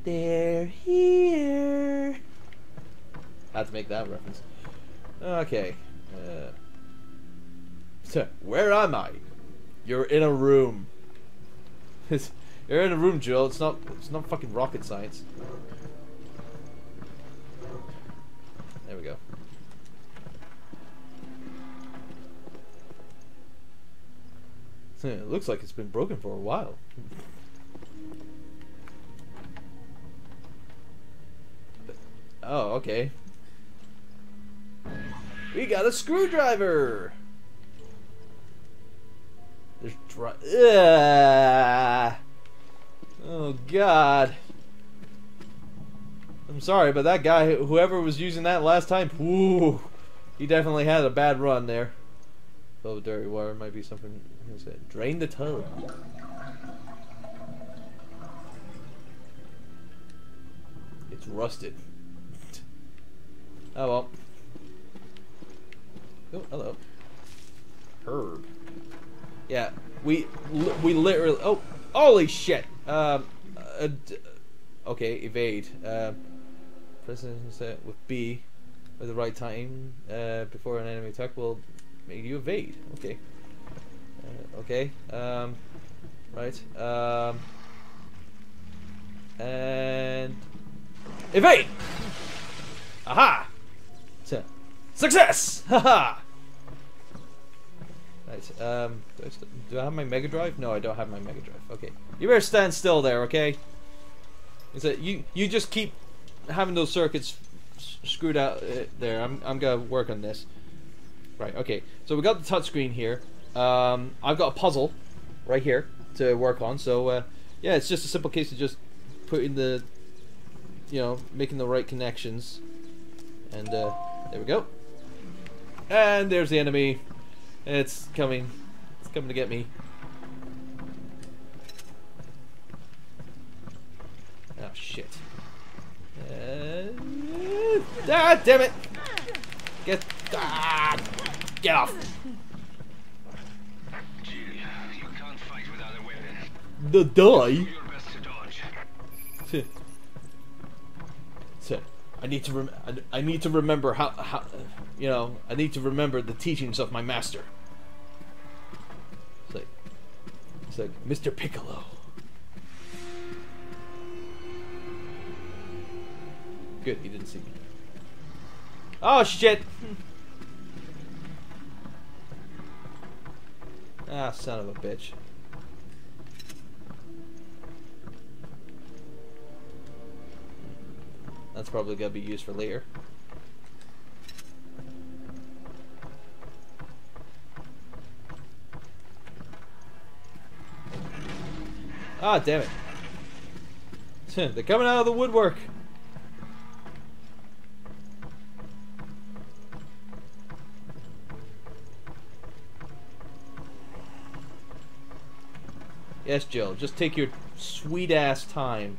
They're here. Had to make that reference. Okay. Uh, so, where am I? You're in a room. You're in a room, Jill. It's not. It's not fucking rocket science. There we go. It looks like it's been broken for a while. Oh, okay. We got a screwdriver. There's dry. Oh God. I'm sorry, but that guy, whoever was using that last time, whoo, he definitely had a bad run there. Oh, dirty water might be something. Drain the tub. It's rusted. Oh well. Oh, hello. Herb. Yeah, we we literally. Oh, holy shit. Um. Uh, okay, evade. Pressing set with B at the right time uh, before an enemy attack will make you evade. Okay. Uh, okay. Um. Right. Um. And evade. Aha! Success! Haha! Um, do I, do I have my Mega Drive? No, I don't have my Mega Drive. Okay. You better stand still there, okay? Is you? You just keep having those circuits screwed out uh, there. I'm, I'm gonna work on this. Right. Okay. So we got the touchscreen here. Um, I've got a puzzle right here to work on. So uh, yeah, it's just a simple case of just putting the, you know, making the right connections. And uh, there we go. And there's the enemy. It's coming. It's coming to get me. Oh shit. Uh, ah, damn it! Get ah, get off. You can't fight without a weapon. The die. I need to rem- I need to remember how how you know I need to remember the teachings of my master. It's like it's like Mr. Piccolo. Good, he didn't see me. Oh shit! ah, son of a bitch. That's probably gonna be used for later. Ah, damn it. They're coming out of the woodwork. Yes, Jill. Just take your sweet ass time.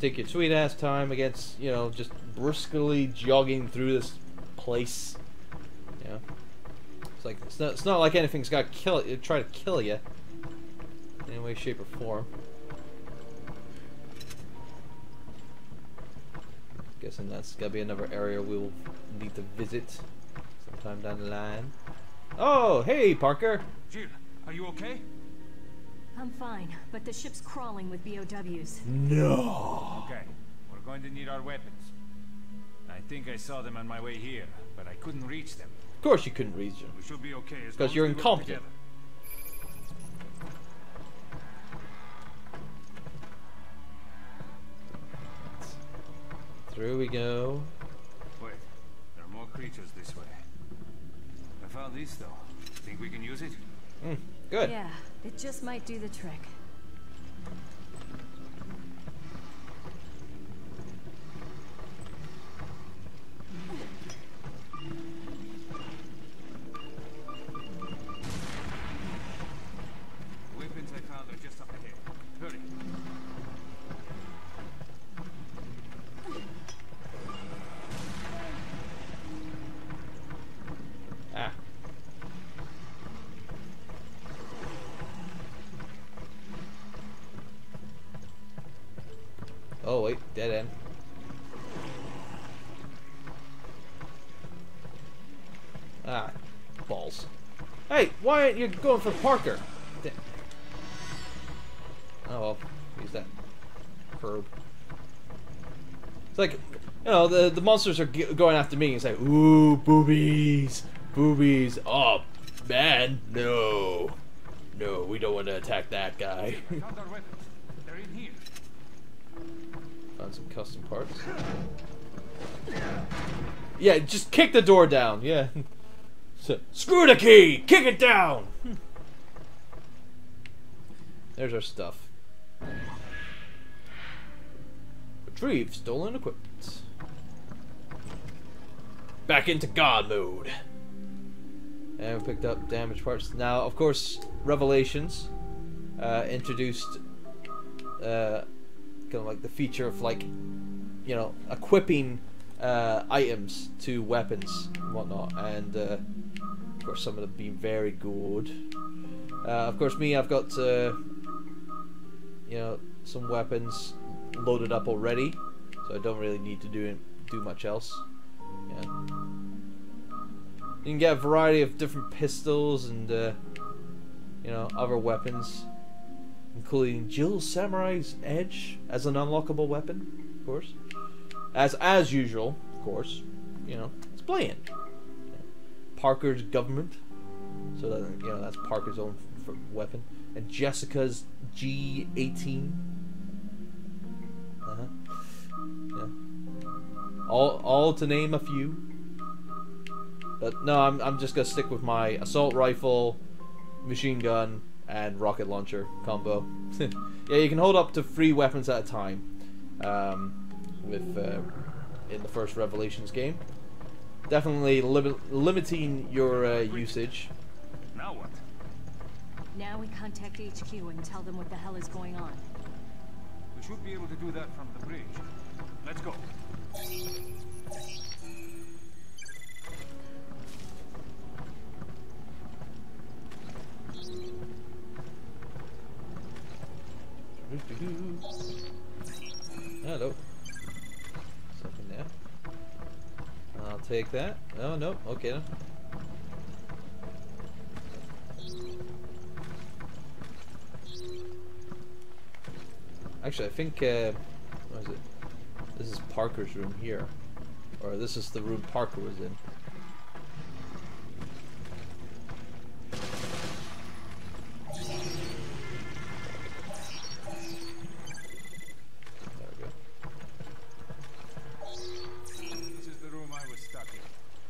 Take your sweet ass time against, you know, just briskly jogging through this place. Yeah. It's like it's not, it's not like anything's got kill it, try to kill you in any way, shape, or form. Guessing that's gonna be another area we will need to visit sometime down the line. Oh, hey, Parker. Jill, are you okay? I'm fine, but the ship's crawling with BOWs. No. Okay, we're going to need our weapons. I think I saw them on my way here, but I couldn't reach them. Of course you couldn't reach them. We should be okay as Because you're as we work incompetent. Through we go. Wait, there are more creatures this way. I found this though. Think we can use it? Mm, good. Yeah, it just might do the trick. Why aren't going for Parker? Oh well, use that curb. It's like, you know, the the monsters are g- going after me. It's like, ooh, boobies, boobies. Oh, man, no, no, we don't want to attack that guy. I found our weapons. They're in here. Found some custom parts. Yeah, just kick the door down. Yeah. Screw the key. Kick it down. There's our stuff. Retrieve stolen equipment. Back into God mode. And we picked up damaged parts. Now, of course, Revelations uh, introduced uh, kind of like the feature of like, you know, equipping uh, items to weapons and whatnot, and uh, course some of them being very good. Uh, of course, me, I've got uh, you know some weapons loaded up already, so I don't really need to do do much else. Yeah. You can get a variety of different pistols and uh, you know other weapons, including Jill Samurai's Edge as an unlockable weapon, of course. As as usual, of course, you know it's playing. Parker's government, so that you know that's Parker's own weapon, and Jessica's G18. Uh huh. Yeah. All all to name a few. But no, I'm I'm just gonna stick with my assault rifle, machine gun, and rocket launcher combo. yeah, you can hold up to three weapons at a time. Um, with uh, in the first Revelations game definitely li limiting your uh, usage. Now what? Now we contact HQ and tell them what the hell is going on. We should be able to do that from the bridge. Let's go. Hello. I'll take that. Oh no, okay. Actually, I think uh, what is it? This is Parker's room here, or this is the room Parker was in.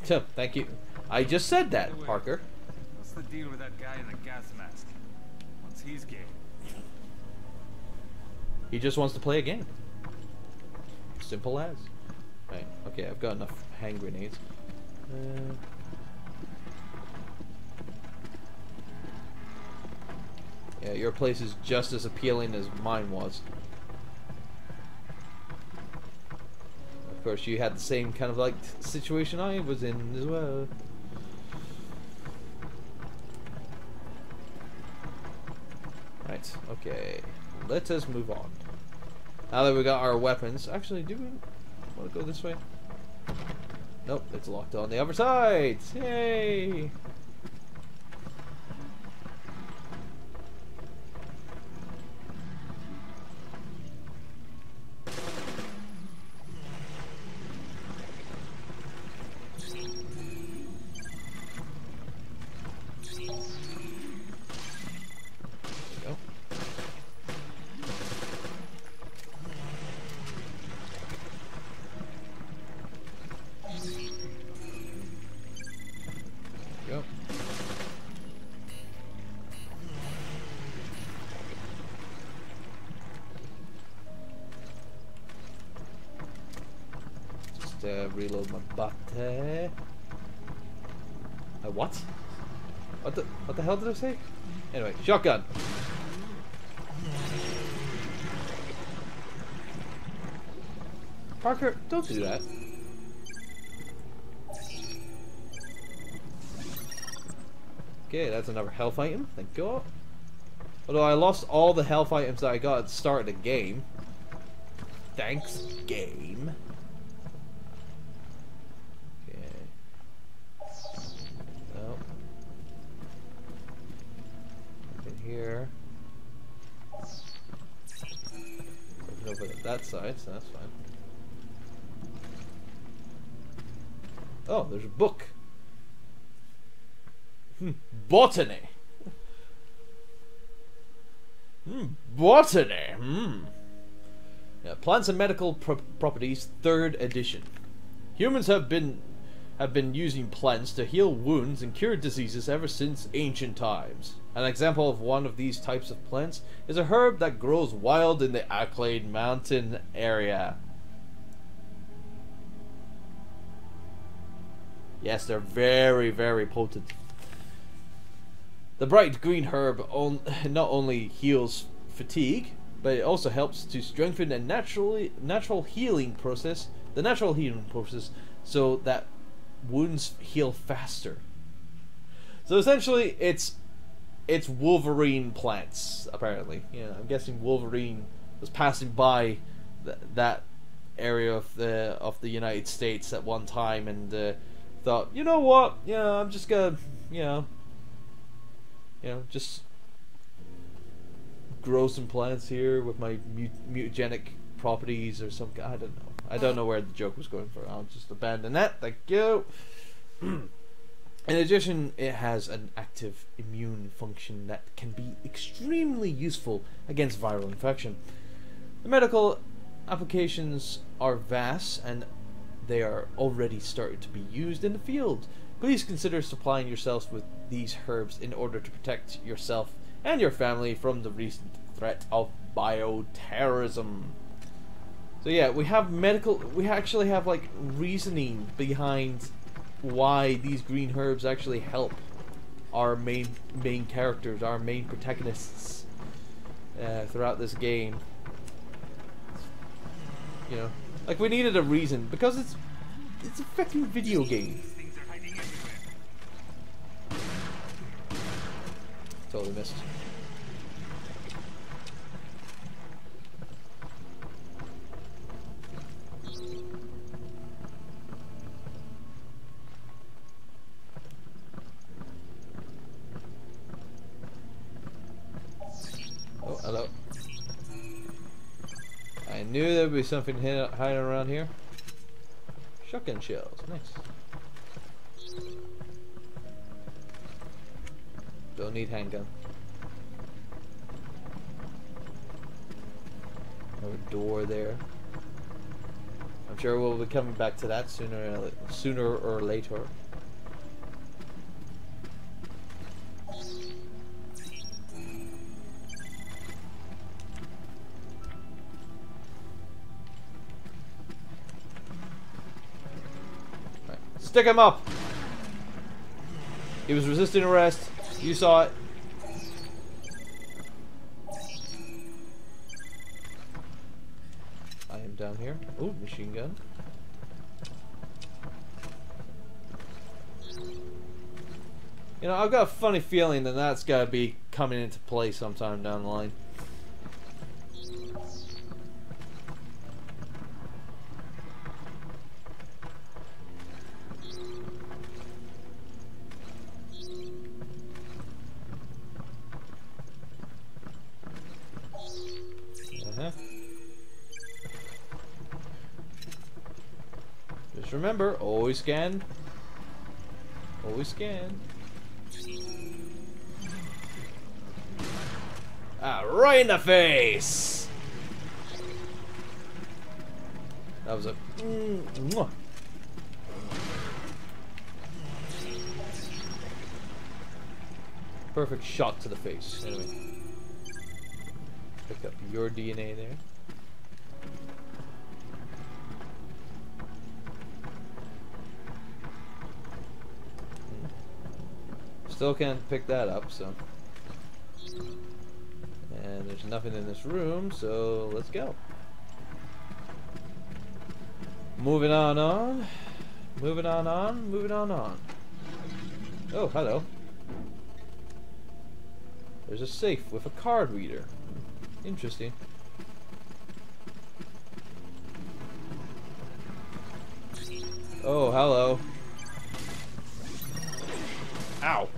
Thank you. I just said that, way, Parker. What's the deal with that guy in the gas mask? What's his game? He just wants to play a game. Simple as. Right, okay, I've got enough hand grenades. Uh, yeah, your place is just as appealing as mine was. Course, you had the same kind of like situation I was in as well. Right, okay. Let us move on. Now that we got our weapons, actually, do we want to go this way? Nope, it's locked on the other side. Yay! Shotgun. Parker, don't do that. Okay, that's another health item. Thank God. Although I lost all the health items that I got at the start of the game. Thanks, game. So that's fine. Oh, there's a book. Hmm, botany. Hmm, botany. Hmm. Yeah, Plants and Medical Pro Properties, third edition. Humans have been have been using plants to heal wounds and cure diseases ever since ancient times. An example of one of these types of plants is a herb that grows wild in the Arklay Mountain area. Yes, they're very, very potent. The bright green herb on, not only heals fatigue, but it also helps to strengthen a naturally natural healing process, the natural healing process, so that wounds heal faster. So essentially, it's it's Wolverine plants. Apparently, yeah, I'm guessing Wolverine was passing by th- that area of the of the United States at one time and uh, thought, you know what? Yeah, I'm just gonna, you know, you know, just grow some plants here with my mut- mutagenic properties or some. I don't know. I don't know where the joke was going for. I'll just abandon that. Thank you. In addition, it has an active immune function that can be extremely useful against viral infection. The medical applications are vast and they are already starting to be used in the field. Please consider supplying yourselves with these herbs in order to protect yourself and your family from the recent threat of bioterrorism. So yeah, we have medical. We actually have like reasoning behind why these green herbs actually help our main main characters, our main protagonists uh, throughout this game. You know, like we needed a reason because it's it's a fucking video game. Totally missed. Hello. I knew there would be something hiding around here. Shotgun shells. Nice. Don't need handgun. Another door there. I'm sure we'll be coming back to that sooner, sooner or later. Stick him up! He was resisting arrest. You saw it. I am down here. Oh, machine gun. You know, I've got a funny feeling that that's got to be coming into play sometime down the line. Scan. Always scan. Ah, right in the face! That was a... Mm. Perfect shot to the face. Anyway. Pick up your DNA there. Still can't pick that up, so. And there's nothing in this room, so let's go. Moving on on. Moving on on. Moving on on. Oh, hello. There's a safe with a card reader. Interesting. Oh, hello. Ow.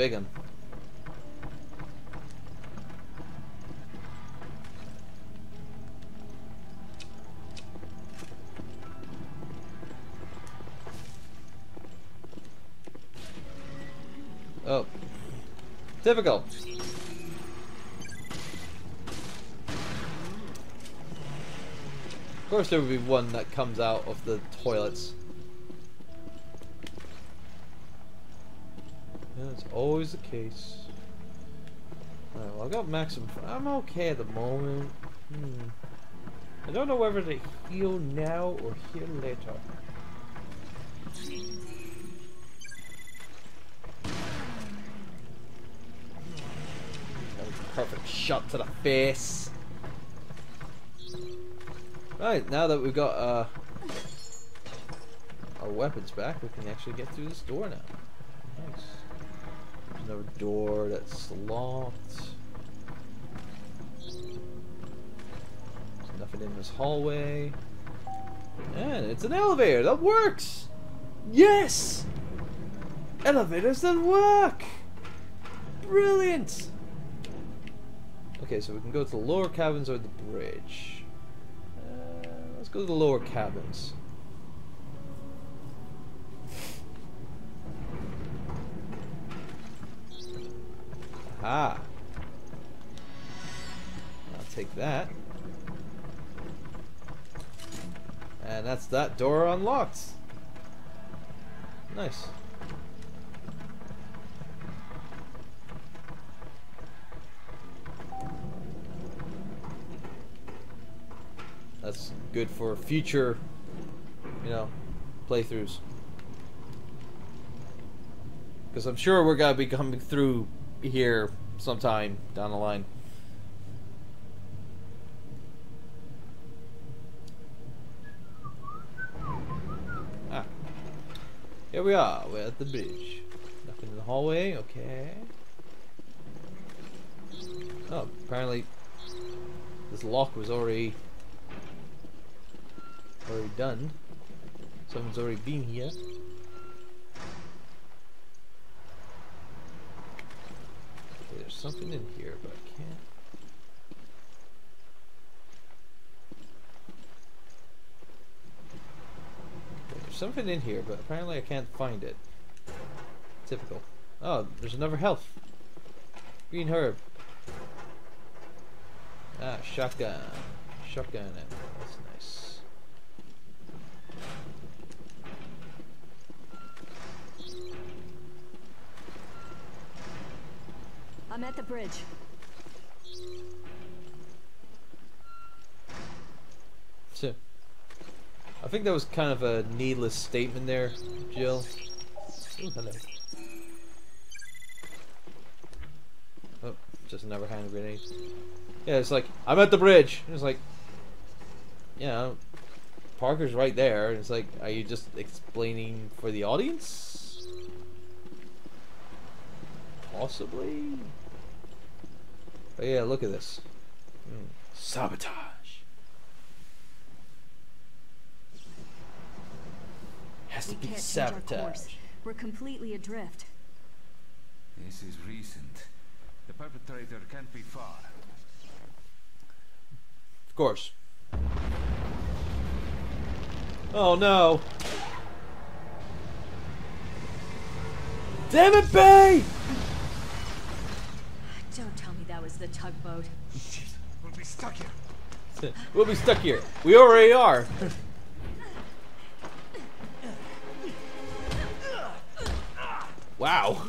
Big one. Oh. Typical. Of course there would be one that comes out of the toilets. Always the case. Alright, well I got maximum. I'm okay at the moment. Hmm. I don't know whether to heal now or heal later. That was a perfect shot to the face. Right, now that we've got uh, our weapons back, we can actually get through this door now. Another door that's locked. There's nothing in this hallway. And it's an elevator that works! Yes! Elevators that work! Brilliant! Okay, so we can go to the lower cabins or the bridge. Uh, let's go to the lower cabins. Aha! I'll take that. And that's that door unlocked. Nice. That's good for future, you know, playthroughs. Because I'm sure we're gonna be coming through here sometime down the line. Ah. Here we are, we're at the bridge. Nothing in the hallway, okay. Oh, apparently this lock was already already done. Someone's already been here. Here, but I can't. There's something in here, but apparently I can't find it. Typical. Oh, there's another health. Green herb. Ah, shotgun. Shotgun ammo. I'm at the bridge. I think that was kind of a needless statement there, Jill. Ooh, hello. Oh, just another hand grenade. Yeah, it's like, I'm at the bridge. It's like, yeah, Parker's right there. It's like, are you just explaining for the audience? Possibly? But yeah, look at this. Mm. Sabotage. Has to We be can't change our sabotage. We're completely adrift. This is recent. The perpetrator can't be far. Of course. Oh no. Damn it, Bay! Don't tell me that was the tugboat. We'll be stuck here. we'll be stuck here. We already are. wow.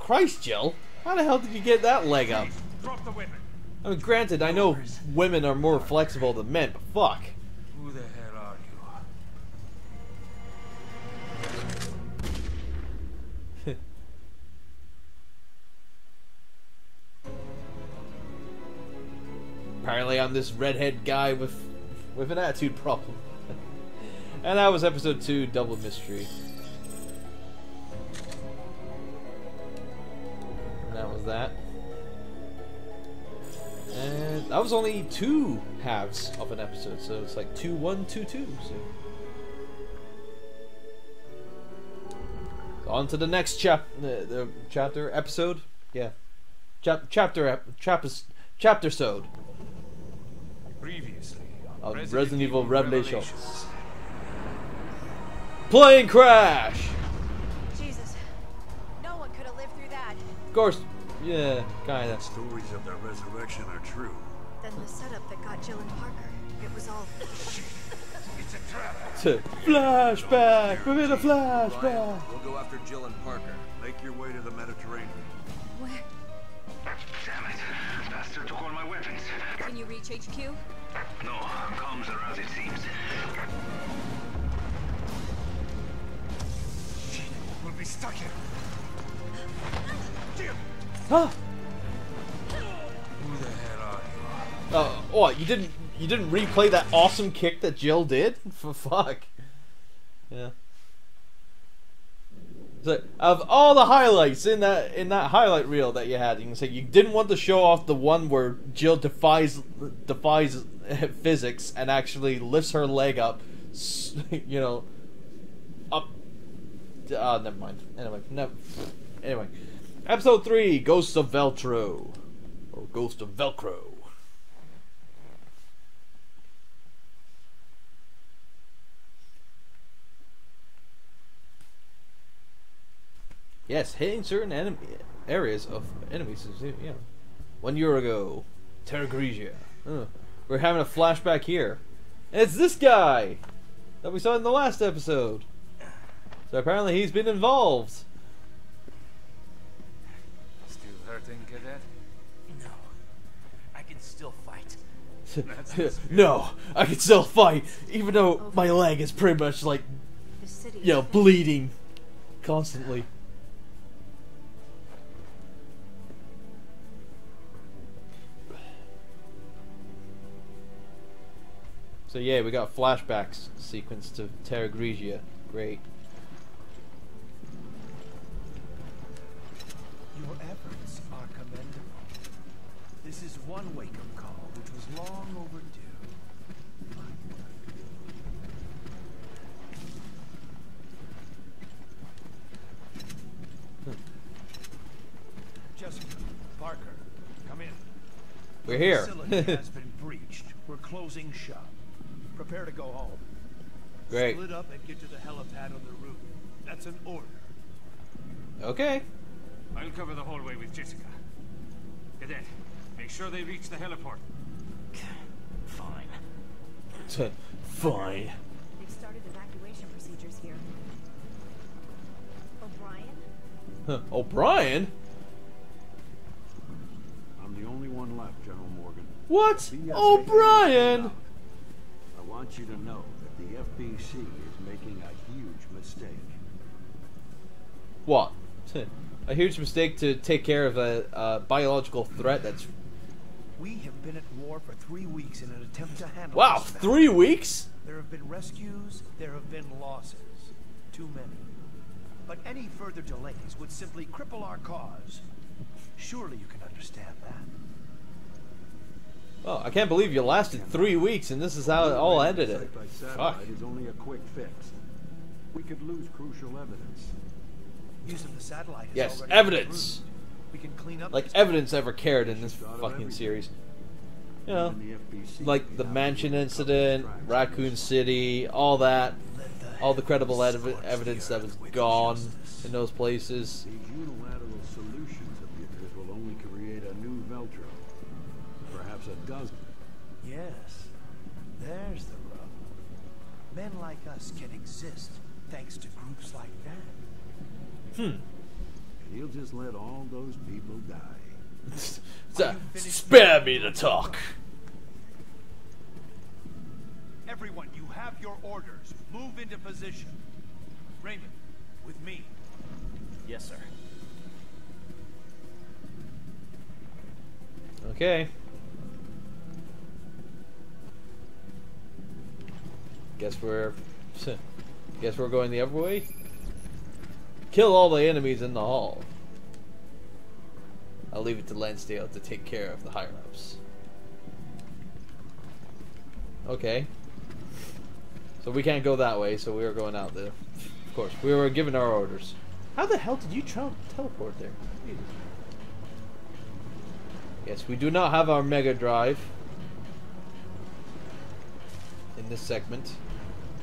Christ, Jill. How the hell did you get that leg up? Drop the weapon. I mean, granted, I know women are more flexible than men, but fuck. Apparently, I'm this redhead guy with with an attitude problem. and that was episode two, Double Mystery. And that was that. And that was only two halves of an episode, so it's like two, one, two, two. So. So on to the next chap, the, the chapter episode. Yeah, chap, chapter, ep- chapter, chapter sode. Previously Of on Resident Evil Revelations. Revelations. Plane crash. Jesus. No one could have lived through that. Of course, yeah, kinda. Stories of their resurrection are true. Then the setup that got Jill and Parker. It was all. It's a trap. Flashback. We're in a Ryan, flashback. we'll go after Jill and Parker. Make your way to the Mediterranean. Reach HQ? No, comms are as it seems. We'll be stuck here. Huh? Who the hell are you? Oh, what? You didn't? You didn't replay that awesome kick that Jill did? For fuck. Yeah. So, of all the highlights in that in that highlight reel that you had, you can say you didn't want to show off the one where Jill defies defies physics and actually lifts her leg up, you know, up. Ah, never mind. Anyway, no. Anyway, episode three: Ghosts of Veltro, or Ghost of Velcro. Yes, hitting certain enemy areas of enemies is you know. One year ago, Terragrigia. Uh, we're having a flashback here. And it's this guy that we saw in the last episode. So apparently he's been involved. Still hurting, cadet? No. I can still fight. no, I can still fight, even though my leg is pretty much like, The city. you know, bleeding constantly. So yeah, we got flashbacks sequence to Terragrigia. Great. Your efforts are commendable. This is one wake-up call, which was long overdue. Hmm. Jessica, Parker, come in. We're here. Facility has been breached. We're closing shop. Prepare to go home. Great. Split up and get to the helipad on the roof. That's an order. Okay. I'll cover the hallway with Jessica. Cadet, make sure they reach the heliport. Fine. Fine. They've started evacuation procedures here. O'Brian? Huh. O'Brian? I'm the only one left, General Morgan. What? BSAA O'Brian? Is out. I want you to know that the FBC is making a huge mistake. What? A huge mistake to take care of a, a biological threat that's. We have been at war for three weeks in an attempt to handle Wow, this three weeks? There have been rescues, there have been losses. Too many. But any further delays would simply cripple our cause. Surely you can understand that. Oh, I can't believe you lasted three weeks and this is how it all ended it. Fuck. is only a quick fix. We could lose crucial evidence. Use of the satellite Yes, evidence. approved. We can clean up Like evidence ever cared in this fucking series. You know, like the mansion incident, Raccoon City, all that, all the credible ev- evidence that was gone in those places. A dozen. Yes, there's the rub. Men like us can exist thanks to groups like that. Hmm. And he'll just let all those people die. So, spare me the talk. Everyone, you have your orders. Move into position. Raymond, with me. Yes, sir. Okay. Guess we're guess we're going the other way. Kill all the enemies in the hall. I'll leave it to Lansdale to take care of the higher ups. Okay. So we can't go that way, so we are going out there. Of course, we were given our orders. How the hell did you teleport there? Jesus. Yes, we do not have our Mega Drive in this segment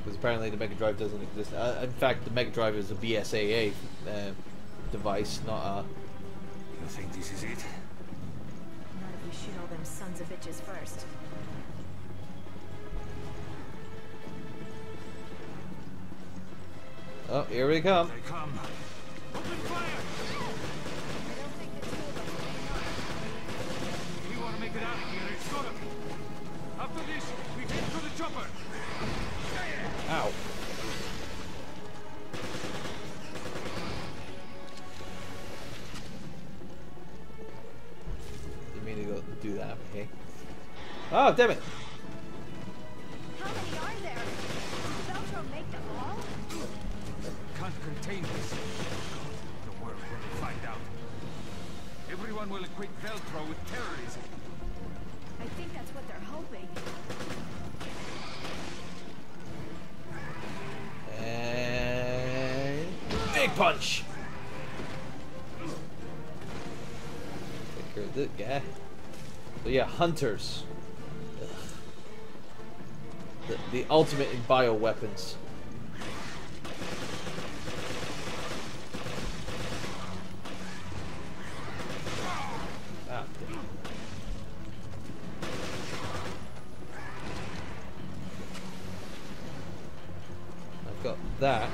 because apparently the Mega Drive doesn't exist. Uh, in fact, the Mega Drive is a BSAA uh, device, not a. You think this is it? Not if we shoot all them sons of bitches first. Oh, here we come. They come. Open fire! We want to make it out of here. It's gotta be. After this, we head to the chopper. Ow. Didn't mean to go do that, okay? Oh, damn it! How many are there? Does Veltro make them all? Can't contain this. The world will find out. Everyone will equate Veltro with terrorism. I think that's what they're hoping. Punch. Take care of this guy. So yeah, hunters. The, the ultimate in bioweapons. Ah. I've got that.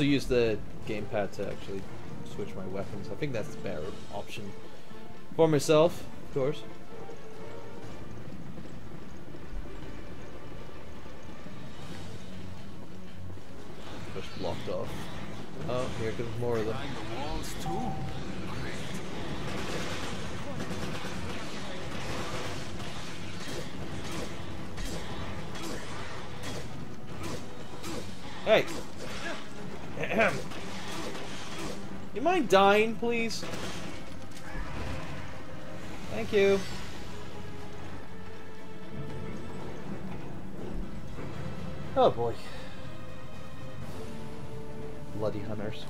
Also use the gamepad to actually switch my weapons. I think that's the better option for myself, of course. Just blocked off. Oh, here comes more of them. Behind the walls too? Hey! You mind dying, please? Thank you. Oh boy. Bloody hunters.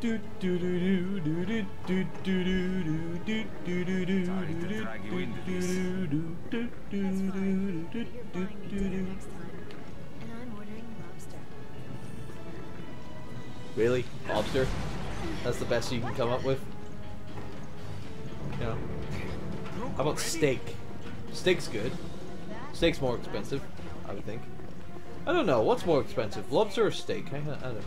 Do do do do do do do do do do do do do. Really? Lobster? That's the best you can come up with? Yeah. How about steak? Steak's good. Steak's more expensive, I would think. I don't know. What's more expensive, lobster or steak? I, I don't know.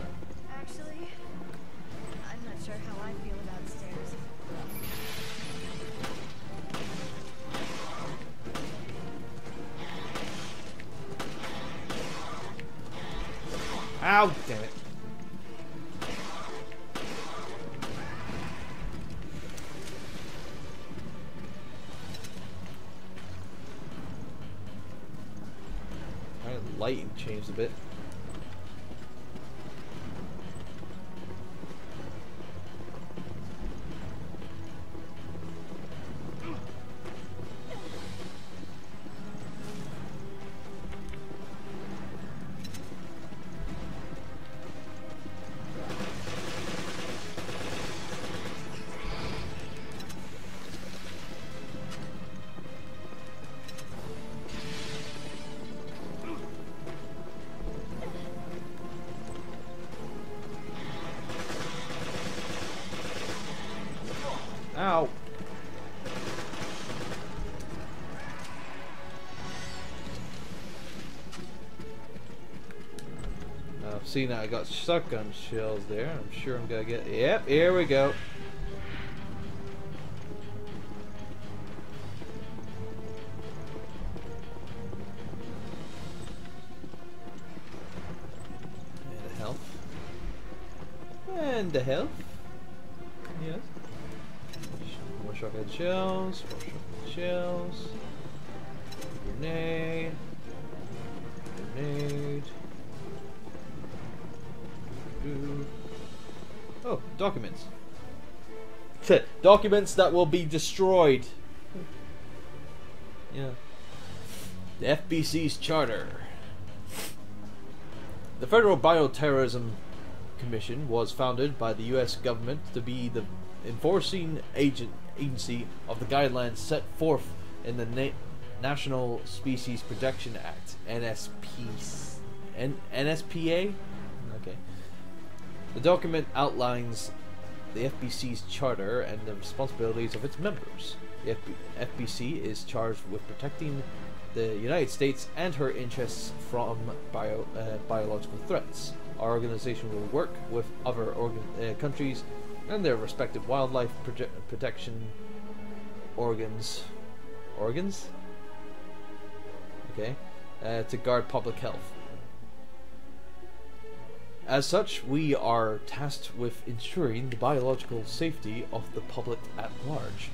Ow, damn it. Of lighting changed a bit. See now I got shotgun shells there. I'm sure I'm gonna get. Yep, here we go. Documents that will be destroyed. Yeah. The FBC's charter. The Federal Bioterrorism Commission was founded by the U.S. government to be the enforcing agent agency of the guidelines set forth in the Na- National Species Protection Act (NSP) N- NSPA. Okay. The document outlines the FBC's charter and the responsibilities of its members. The FB- FBC is charged with protecting the United States and her interests from bio, uh, biological threats. Our organization will work with other uh, countries and their respective wildlife protection organs. Organs? Okay. Uh, to guard public health. As such, we are tasked with ensuring the biological safety of the public at large.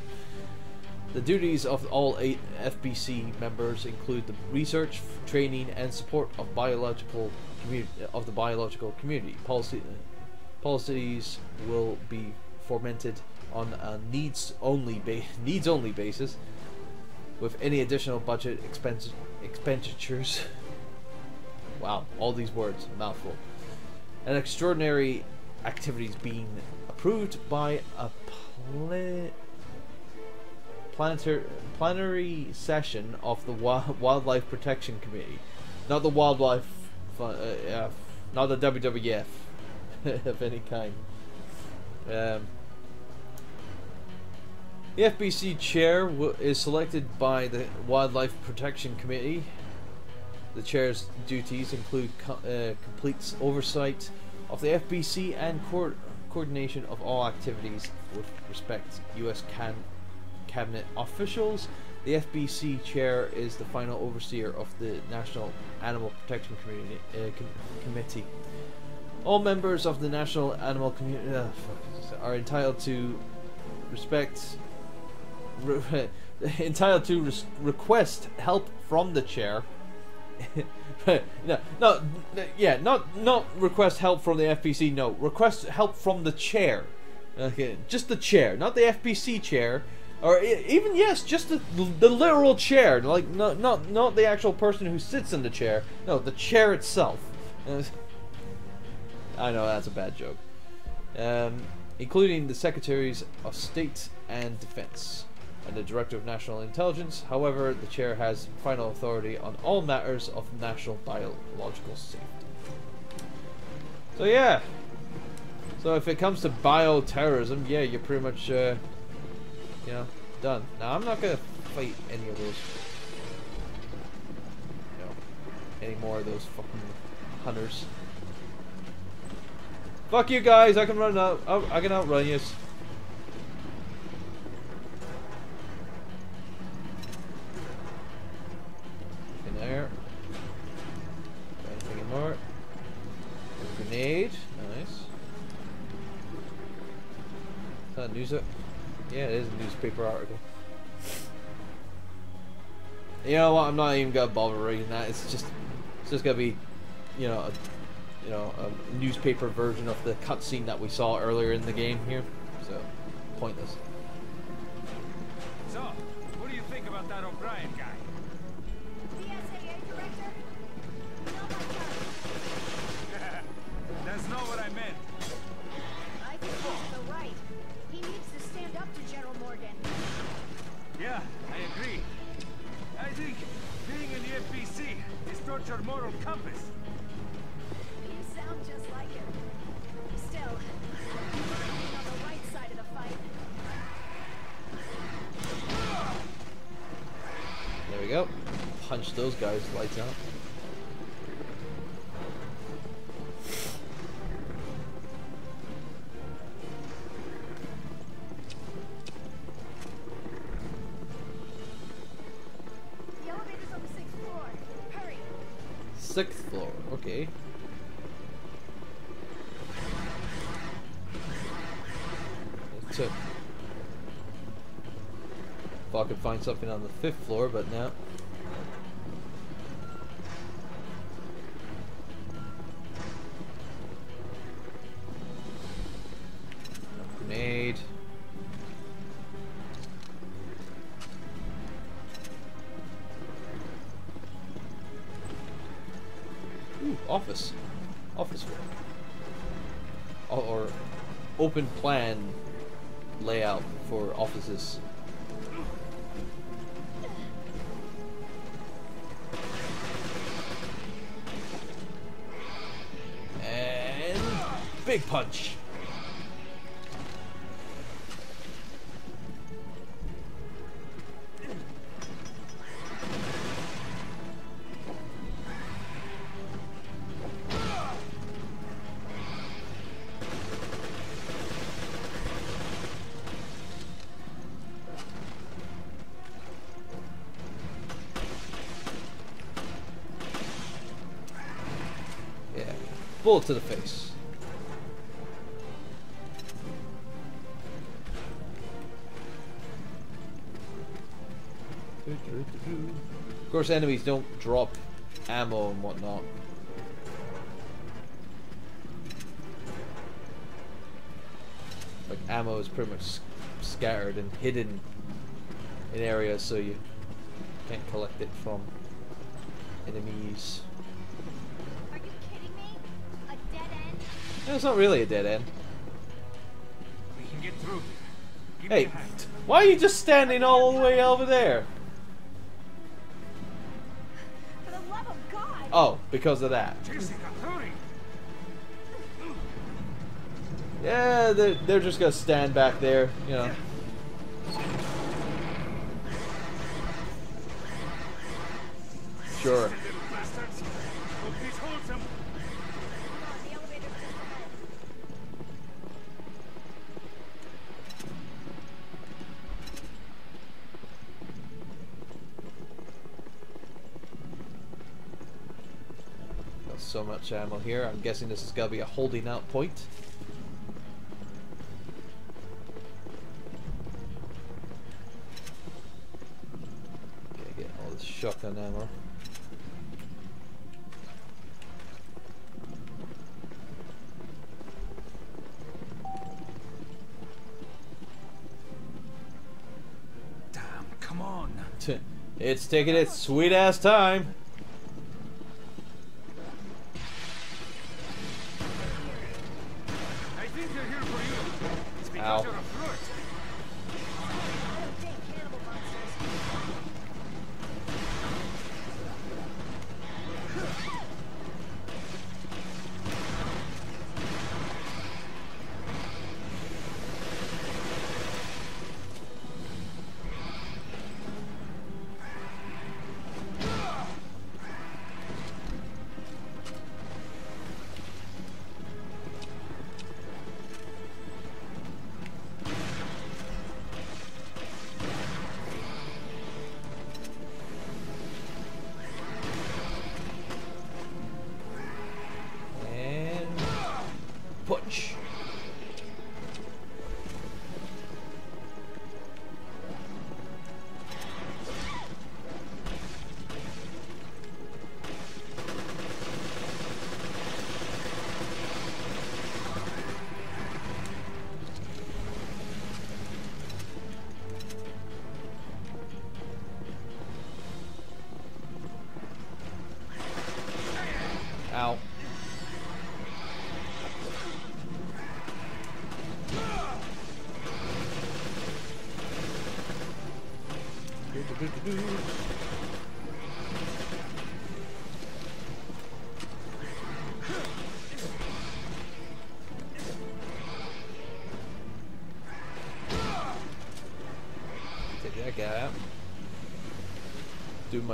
The duties of all eight FBC members include the research, training, and support of biological of the biological community. Policy policies will be fomented on a needs only needs only basis, with any additional budget expense expenditures. wow, all these words, mouthful. And extraordinary activities being approved by a pla- planetary plenary session of the Wi- Wildlife Protection Committee, not the Wildlife, uh, uh, not the WWF of any kind. Um, the FBC chair is selected by the Wildlife Protection Committee. The chair's duties include co- uh, complete oversight of the FBC and co- coordination of all activities with respect U.S. Can- cabinet officials. The FBC chair is the final overseer of the National Animal Protection Community, uh, com- Committee. All members of the National Animal Community uh, are entitled to respect re- entitled to res- request help from the chair. no, no, yeah, not not request help from the FPC. No, request help from the chair. Okay, just the chair, not the FPC chair, or even yes, just the the literal chair. Like not not not the actual person who sits in the chair. No, the chair itself. I know that's a bad joke. Um, including the Secretaries of State and Defense and the Director of National Intelligence. However, the chair has final authority on all matters of national biological safety. So yeah. So if it comes to bioterrorism, yeah, you're pretty much, uh, you know, done. Now I'm not gonna fight any of those, you know, any more of those fucking hunters. Fuck you guys! I can run out. I can outrun you. There. Anything more? A grenade. Nice. Is that news? Yeah, it is a newspaper article. You know what? I'm not even gonna bother reading that. It's just, it's just gonna be, you know, a, you know, a newspaper version of the cutscene that we saw earlier in the game here. So, pointless. So, what do you think about that O'Brian guy? Moral compass. You sound just like him. Still, being on the right side of the fight. There we go. Punch those guys lights out. Sixth floor. Okay. Thought I could find something on the fifth floor, but no. Grenade. Ooh, office. Office. Or, or open plan layout for offices. And big punch. Bullet to the face. Of course, enemies don't drop ammo and whatnot. Like ammo is pretty much scattered and hidden in areas, so you can't collect it from enemies. It's not really a dead end. We can get through Hey, me a hand. why are you just standing all the way over there? For the love of God! Oh, because of that. Yeah, they're, they're just gonna stand back there, you know. Sure. So much ammo here. I'm guessing this is gonna be a holding out point. Okay, get all this shotgun ammo. Damn, come on. It's taking its sweet ass time.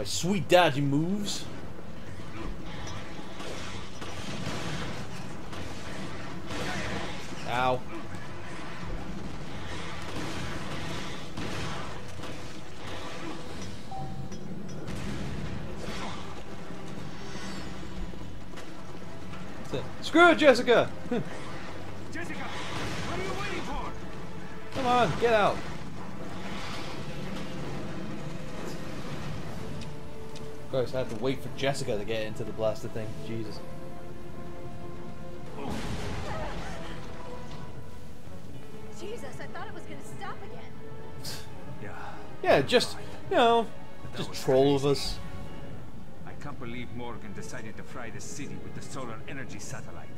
My sweet daddy moves. Ow. That's it. Screw it, Jessica! Jessica, what are you waiting for? Come on, get out. Of I have to wait for Jessica to get into the blasted thing. Jesus. Jesus, I thought it was gonna stop again. Yeah, Yeah, just, you know, just was troll of crazy. us. I can't believe Morgan decided to fry the city with the solar energy satellite.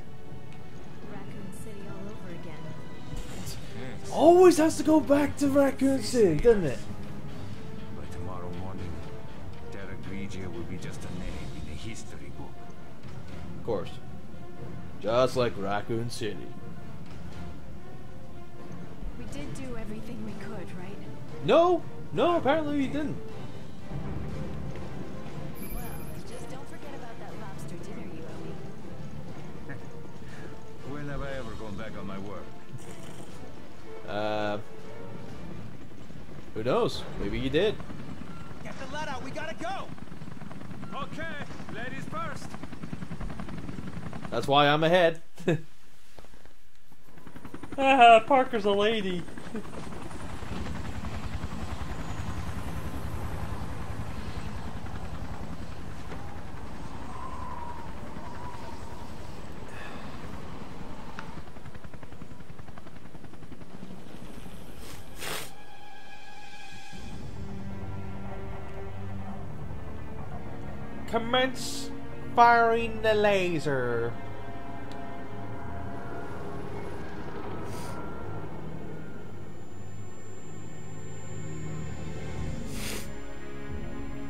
Raccoon City all over again. Always has to go back to Raccoon City, doesn't it? Just like Raccoon City. We did do everything we could, right? No, no, apparently you didn't. Well, just don't forget about that lobster dinner you owe me. When have I ever gone back on my word? Uh, who knows? Maybe you did. Get the lead out. We gotta go. Okay, ladies first. That's why I'm ahead. ah, Parker's a lady. Commence firing the laser.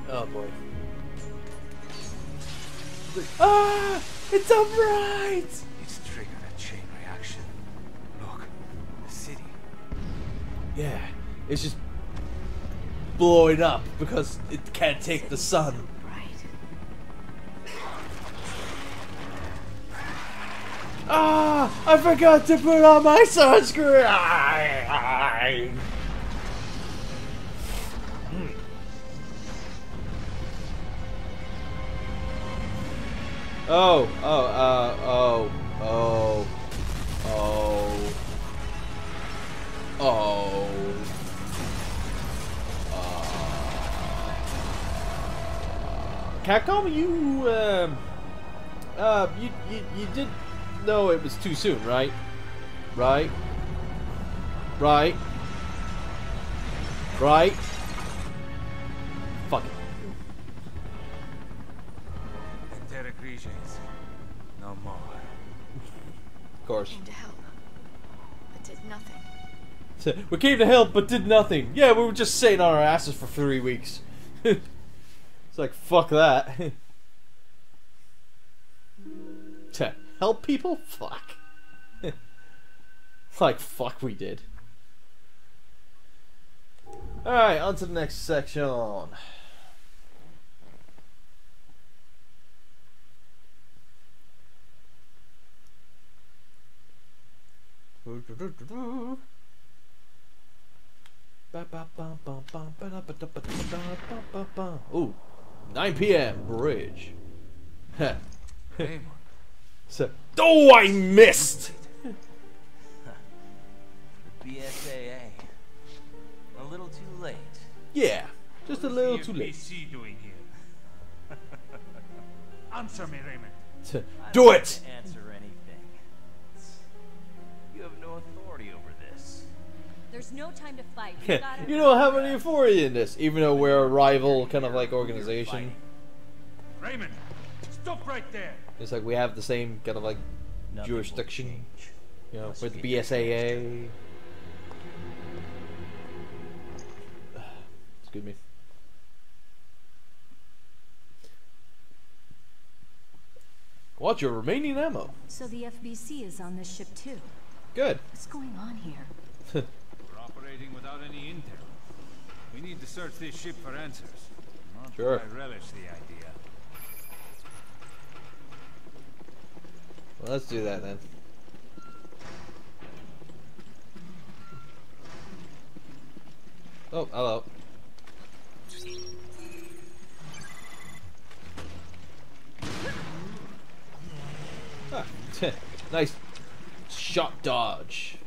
Oh boy. Ah! It's upright! It's triggered a chain reaction. Look, the city. Yeah, it's just blowing up because it can't take the sun. Ah! I forgot to put on my sunscreen! Oh, oh, uh, oh, oh, oh, oh. Capcom, you, um, uh, you, you, you did know it was too soon, right? Right? Right? Right? Fuck it. Terra No more. Of course. Came to help, but did nothing. We came to help, but did nothing. Yeah, we were just sitting on our asses for three weeks. it's like, fuck that. help people? Fuck. like, fuck we did. Alright, on to the next section. Ooh, 9 p.m. Bridge. so, oh, I missed. BSAA. A little too late. Yeah, just a little too late. is the FBC doing here? Answer me, Raymond. I Do it! have to Answer anything. You have no authority over this. There's no time to fight. You you don't have any authority in this, even though we're a rival kind of like organization. Raymond, stop right there. It's like we have the same kind of like Nothing jurisdiction, you know, Must with the BSAA. Excuse me. What's your remaining ammo? So the FBC is on this ship too. Good. What's going on here? We're operating without any intel. We need to search this ship for answers. Not Sure. I relish the idea. Well, let's do that then. Oh, hello. Ah, nice shot dodge.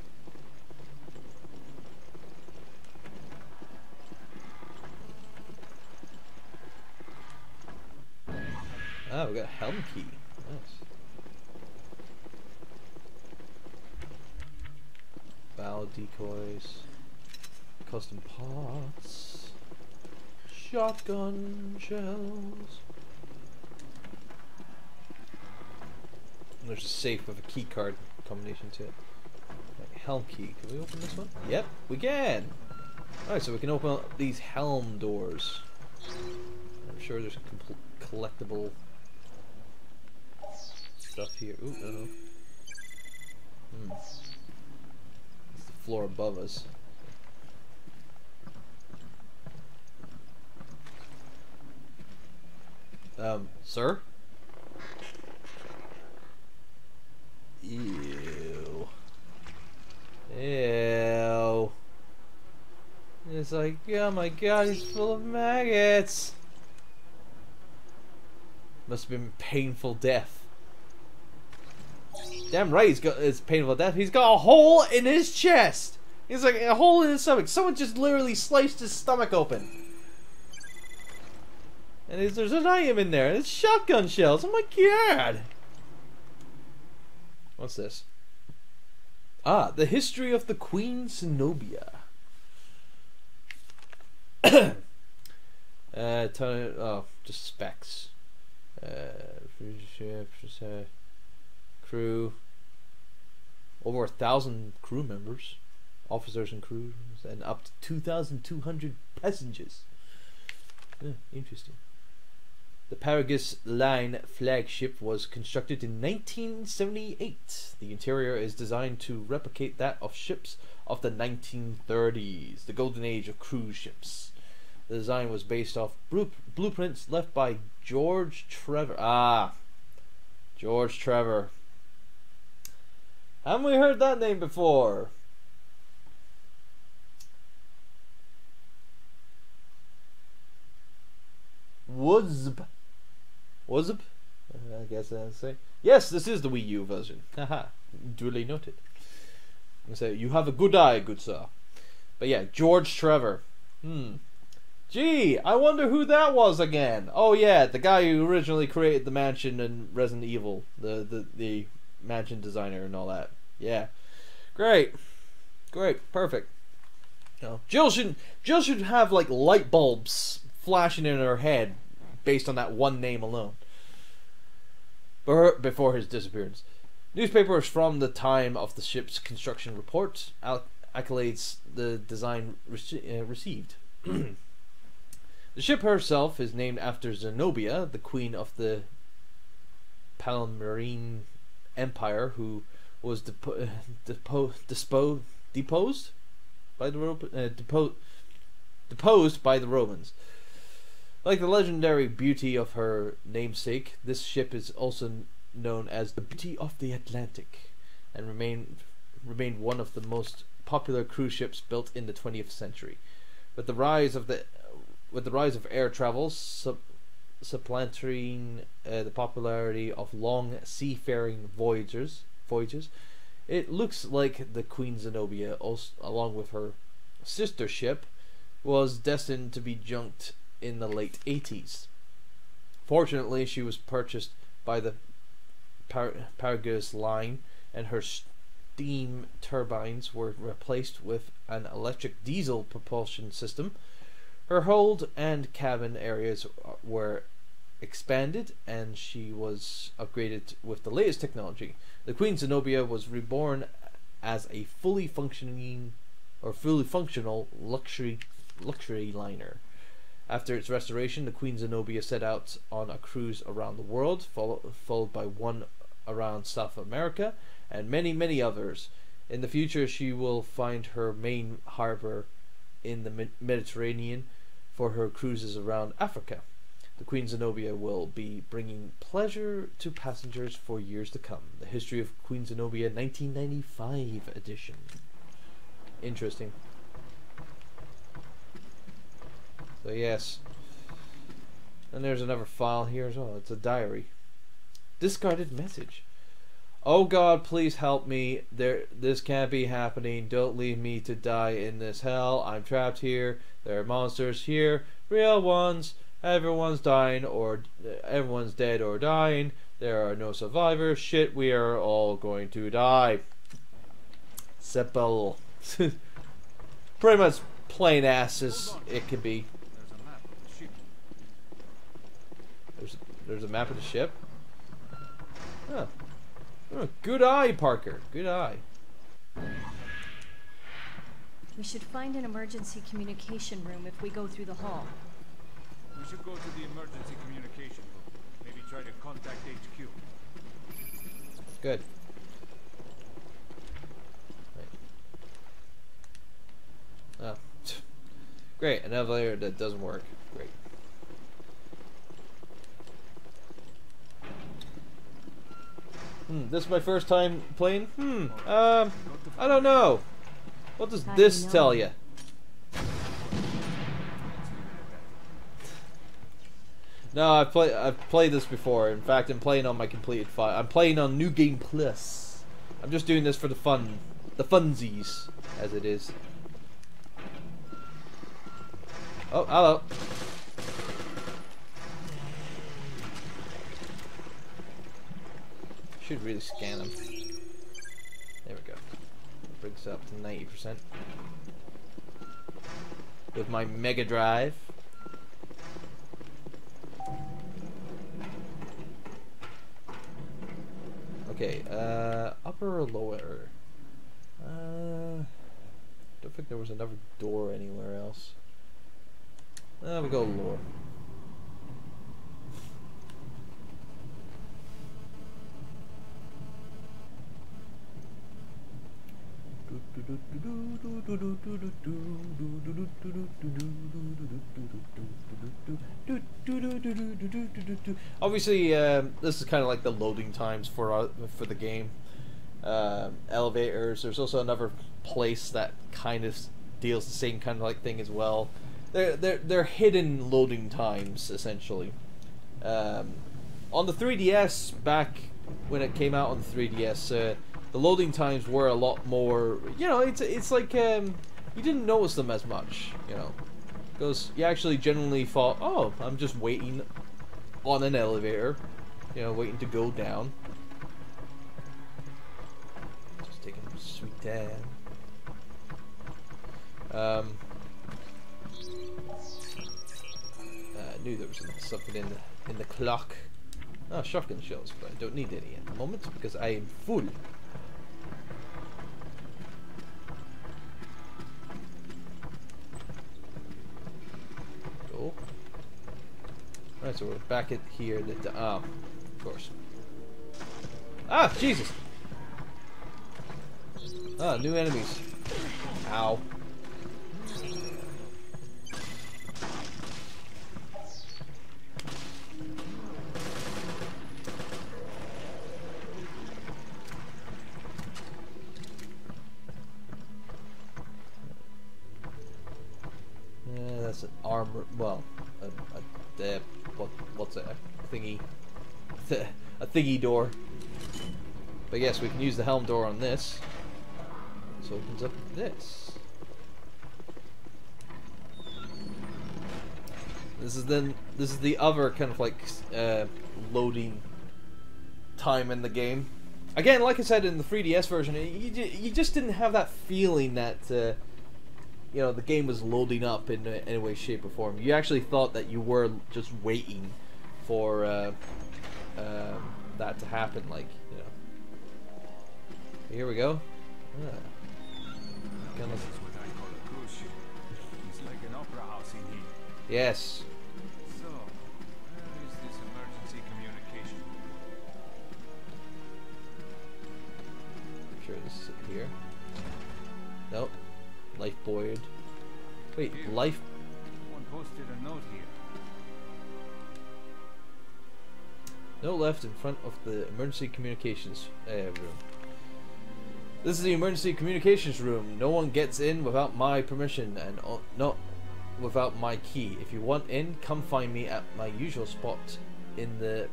Oh, we got a helm key. Nice. BOW decoys. Custom parts. Shotgun shells. There's a safe with a key card combination to it. Like helm key. Can we open this one? Yep, we can! Alright, so we can open up these helm doors. I'm sure there's collectible stuff here. Ooh, uh-oh. Hmm. Floor above us. Um, sir? Ew. Ew. It's like, oh my god, he's full of maggots. Must have been painful death. Damn right, he's got it's painful death. He's got a hole in his chest. He's like a hole in his stomach. Someone just literally sliced his stomach open. And there's, an item in there. It's shotgun shells. Oh my god. What's this? Ah, the history of the Queen Zenobia. uh, ton oh, just specs. Uh, crew. Over a thousand crew members, officers and crews, and up to 2,200 passengers. Yeah, interesting. The Paragus Line flagship was constructed in 1978. The interior is designed to replicate that of ships of the 1930s, the golden age of cruise ships. The design was based off blueprints left by George Trevor. Ah, George Trevor. Haven't we heard that name before? Wuzb. Wuzb? I guess I'll say. Yes, this is the Wii U version. Haha. Duly noted. I say, you have a good eye, good sir. But yeah, George Trevor. Hmm. Gee, I wonder who that was again. Oh yeah, the guy who originally created the mansion in Resident Evil, the the the mansion designer and all that. Yeah, great, great, perfect. You know, Jill should Jill should have like light bulbs flashing in her head based on that one name alone. Before his disappearance, newspapers from the time of the ship's construction report accolades the design uh, received. The ship herself is named after Zenobia, the queen of the Palmyrene Empire, who was depo- depo- dispo- deposed by the Ro- uh, depo- deposed by the Romans. Like the legendary beauty of her namesake, this ship is also known as the Beauty of the Atlantic, and remain remained one of the most popular cruise ships built in the 20th century. With the rise of the with the rise of air travel sub- supplanting uh, the popularity of long seafaring voyagers, voyages, it looks like the Queen Zenobia, also, along with her sister ship, was destined to be junked in the late 80s. Fortunately, she was purchased by the Par- Paragus line, and her steam turbines were replaced with an electric diesel propulsion system her hold and cabin areas were expanded and she was upgraded with the latest technology. The Queen Zenobia was reborn as a fully functioning or fully functional luxury luxury liner. After its restoration, the Queen Zenobia set out on a cruise around the world, follow, followed by one around South America and many, many others. In the future, she will find her main harbor in the Mediterranean for her cruises around Africa. The Queen Zenobia will be bringing pleasure to passengers for years to come. The History of Queen Zenobia 1995 edition. Interesting. So, yes. And there's another file here as well. It's a diary. Discarded message. Oh God, please help me. There, this can't be happening. Don't leave me to die in this hell. I'm trapped here. There are monsters here, real ones. Everyone's dying or everyone's dead or dying. There are no survivors. Shit, we are all going to die. Simple. Pretty much plain ass as it could be. There's there's a map of the ship. Huh. Oh, good eye, Parker. Good eye. We should find an emergency communication room if we go through the hall. We should go to the emergency communication room. Maybe try to contact HQ. Good. Oh. Great, an elevator that doesn't work. Great. Hmm, this is my first time playing? Hmm, um, I don't know. What does this tell you? No, I've played I've played this before. In fact, I'm playing on my completed file. I'm playing on New Game Plus. I'm just doing this for the fun, the funsies, as it is. Oh, hello. Should really scan them brings it up to 90%. With my Mega Drive. Okay, uh, upper or lower? Uh, don't think there was another door anywhere else. Uh, we go lower. Obviously, um, this is kind of like the loading times for uh, for the game. Um elevators. There's also another place that kind of deals the same kind of like thing as well. They're they're they're hidden loading times essentially. Um, on the 3DS back when it came out on the 3DS, uh, the loading times were a lot more. You know, it's it's like um, you didn't notice them as much. You know, because you actually generally thought, oh, I'm just waiting on an elevator. You know, waiting to go down. Just taking a sweet time. Um, I knew there was something in the in the clock. Ah, shotgun shells, but I don't need any at the moment because I am full. Go. Alright, so we're back at here. That ah, of course. Ah, Jesus! Ah, new enemies. Ow. Well, a, a, a what what's it? A thingy, a thingy door. But yes, we can use the helm door on this. This opens up this. This is then this is the other kind of like uh, loading time in the game. Again, like I said in the 3DS version, you you just didn't have that feeling that uh, you know the game was loading up in any way, shape, or form. You actually thought that you were just waiting for uh, um that to happen. Like you know. Here we go. Ah. Kind This of- is what I call a cruise ship. It's like an opera house in here. Yes. So, where is this emergency communication? Sure, this is here. Nope. Life buoyed. Wait, life. One posted a note here. No left in front of the emergency communications uh, room. This is the emergency communications room. No one gets in without my permission and not without my key. If you want in, come find me at my usual spot in the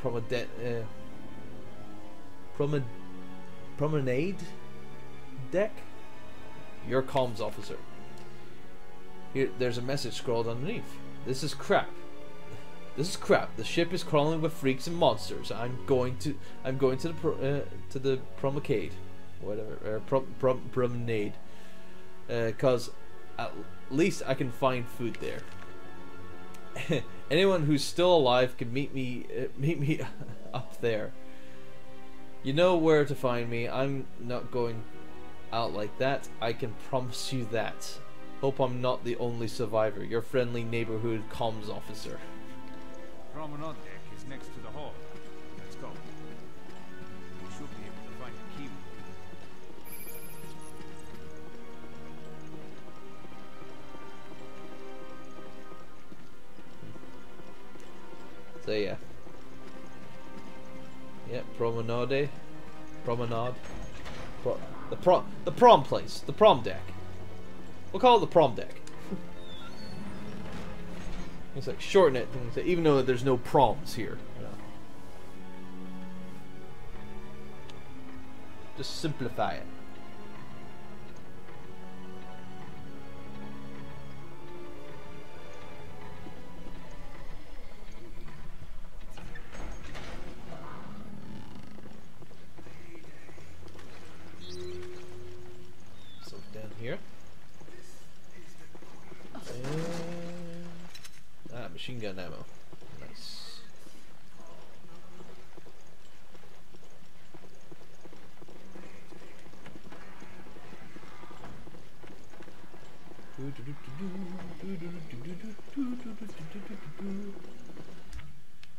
promenade. Uh, promenade. Promenade deck. Your comms officer. Here, there's a message scrawled underneath. This is crap. This is crap. The ship is crawling with freaks and monsters. I'm going to. I'm going to the pro, uh, to the promenade, whatever. Uh, prom, prom, promenade. Because at least I can find food there. Anyone who's still alive can meet me. Uh, meet me up there. You know where to find me. I'm not going out like that. I can promise you that. Hope I'm not the only survivor. Your friendly neighborhood comms officer. Promenade deck is next to the hall. Let's go. We should be able to find a key. So yeah. Yeah, promenade. Promenade. Pro- the prom the prom place. The prom deck. We'll call it the prom deck. it's like shorten it, and say- even though there's no proms here. Just simplify it. machine gun ammo. Nice.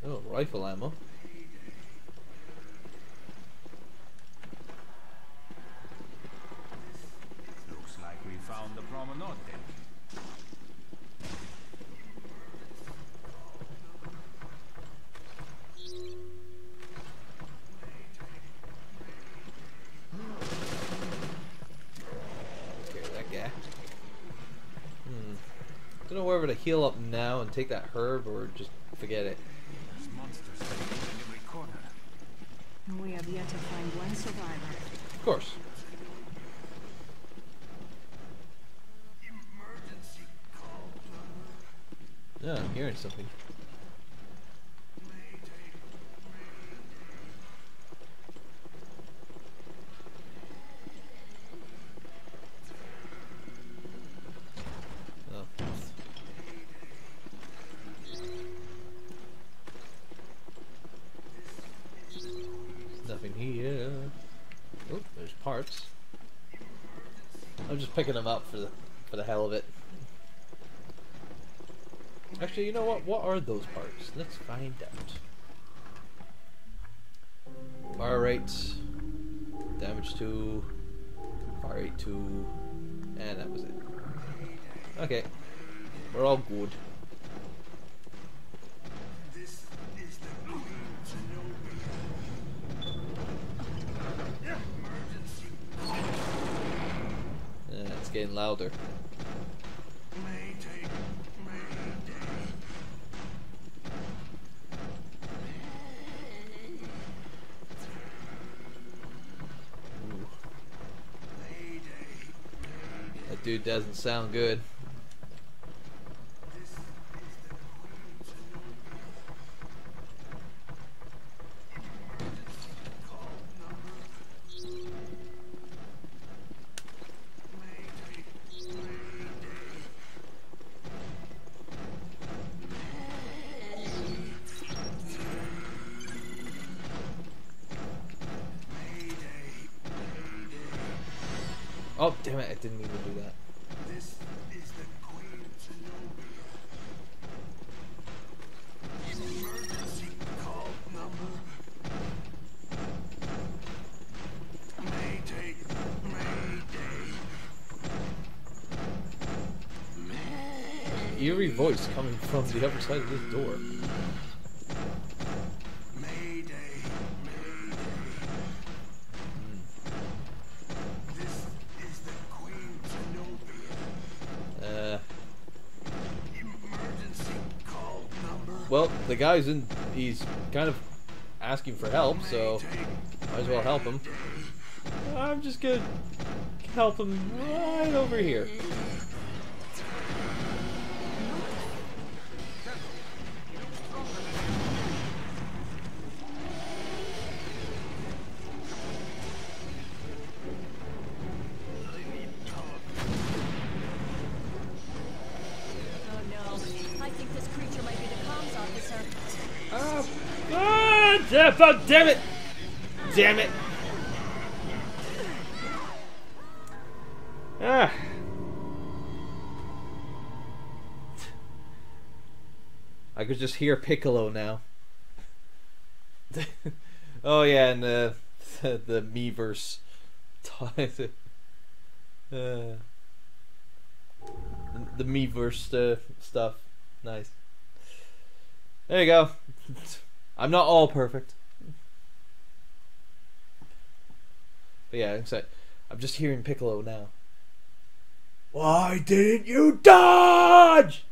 Oh, rifle ammo. Looks like we found the promenade. Don't know whether to heal up now and take that herb or just forget it. There's monsters hiding in every corner. We have yet to find one survivor. Of course. Yeah, I'm hearing something. Oh. Nothing here. Oh, there's parts. I'm just picking them up for the for the hell of it. Actually, you know what? What are those parts? Let's find out. Fire rate, damage 2, fire rate 2, and that was it. Okay, we're all good. That dude doesn't sound good. From the other side of this door. Uh, well, the guy's in. He's kind of asking for help, so might as well help him. I'm just gonna help him right over here. Just hear Piccolo now. oh yeah, and uh, the the Miiverse. uh, the, the Miiverse uh, stuff. Nice. There you go. I'm not all perfect. But yeah, so I'm just hearing Piccolo now. Why didn't you dodge?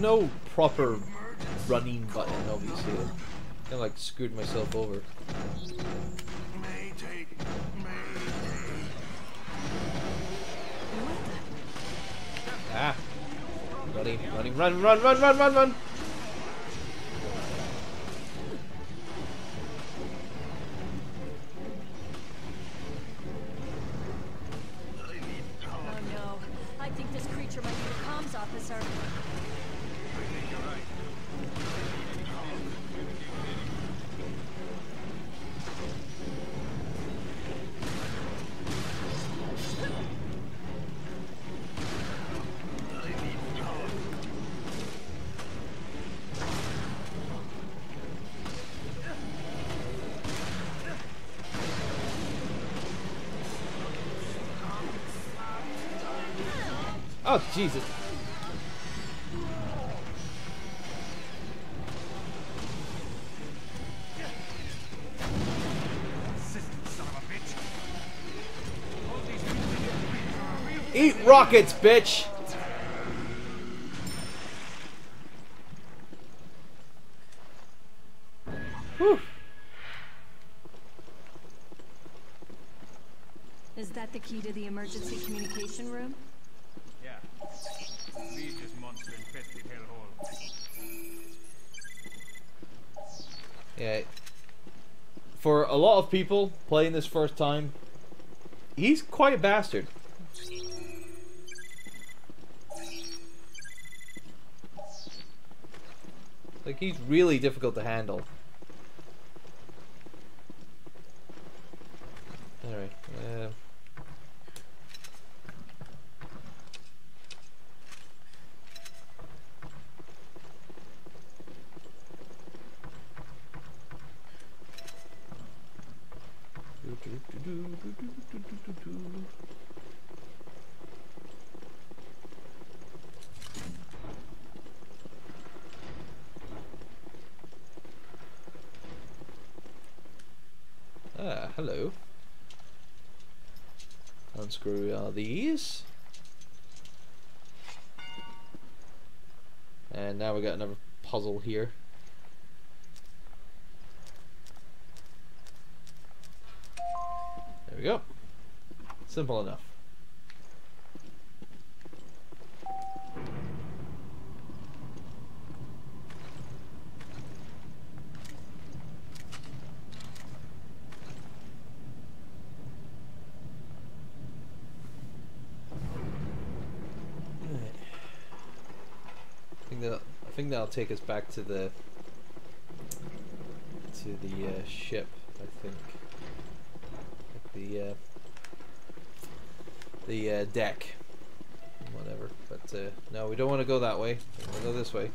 No proper running button, obviously, I kind of like screwed myself over. Ah! Running, running, run, run, run, run, run, run! Oh Oh, Jesus. Eat rockets, bitch! Whew. Is that the key to the emergency communication room? People playing this first time, he's quite a bastard. Like, he's really difficult to handle. Alright, uh... Ah, hello. Unscrew all these. And now we got another puzzle here. There we go. Simple enough. I think that I think that'll take us back to the to the uh, ship. I think the uh, the uh, deck, whatever. But uh, no, we don't want to go that way. We want to go this way.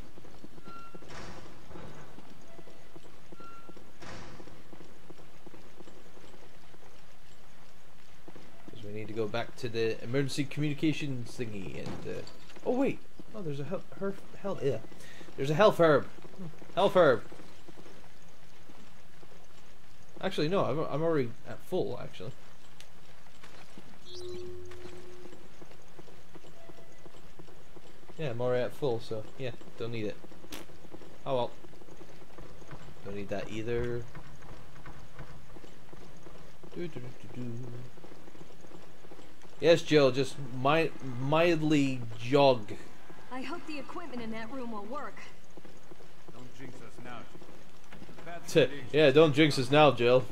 We need to go back to the emergency communications thingy and. Uh, oh wait! Oh, there's a herb, hell, yeah. There's a health herb. Health herb. Actually, no, I'm, I'm already at full, actually. Yeah, I'm already at full, so yeah, don't need it. Oh well. Don't need that either. Yes, Jill, just mi mildly jog. I hope the equipment in that room will work. Don't jinx us now. Bad T- yeah, don't jinx us now, Jill.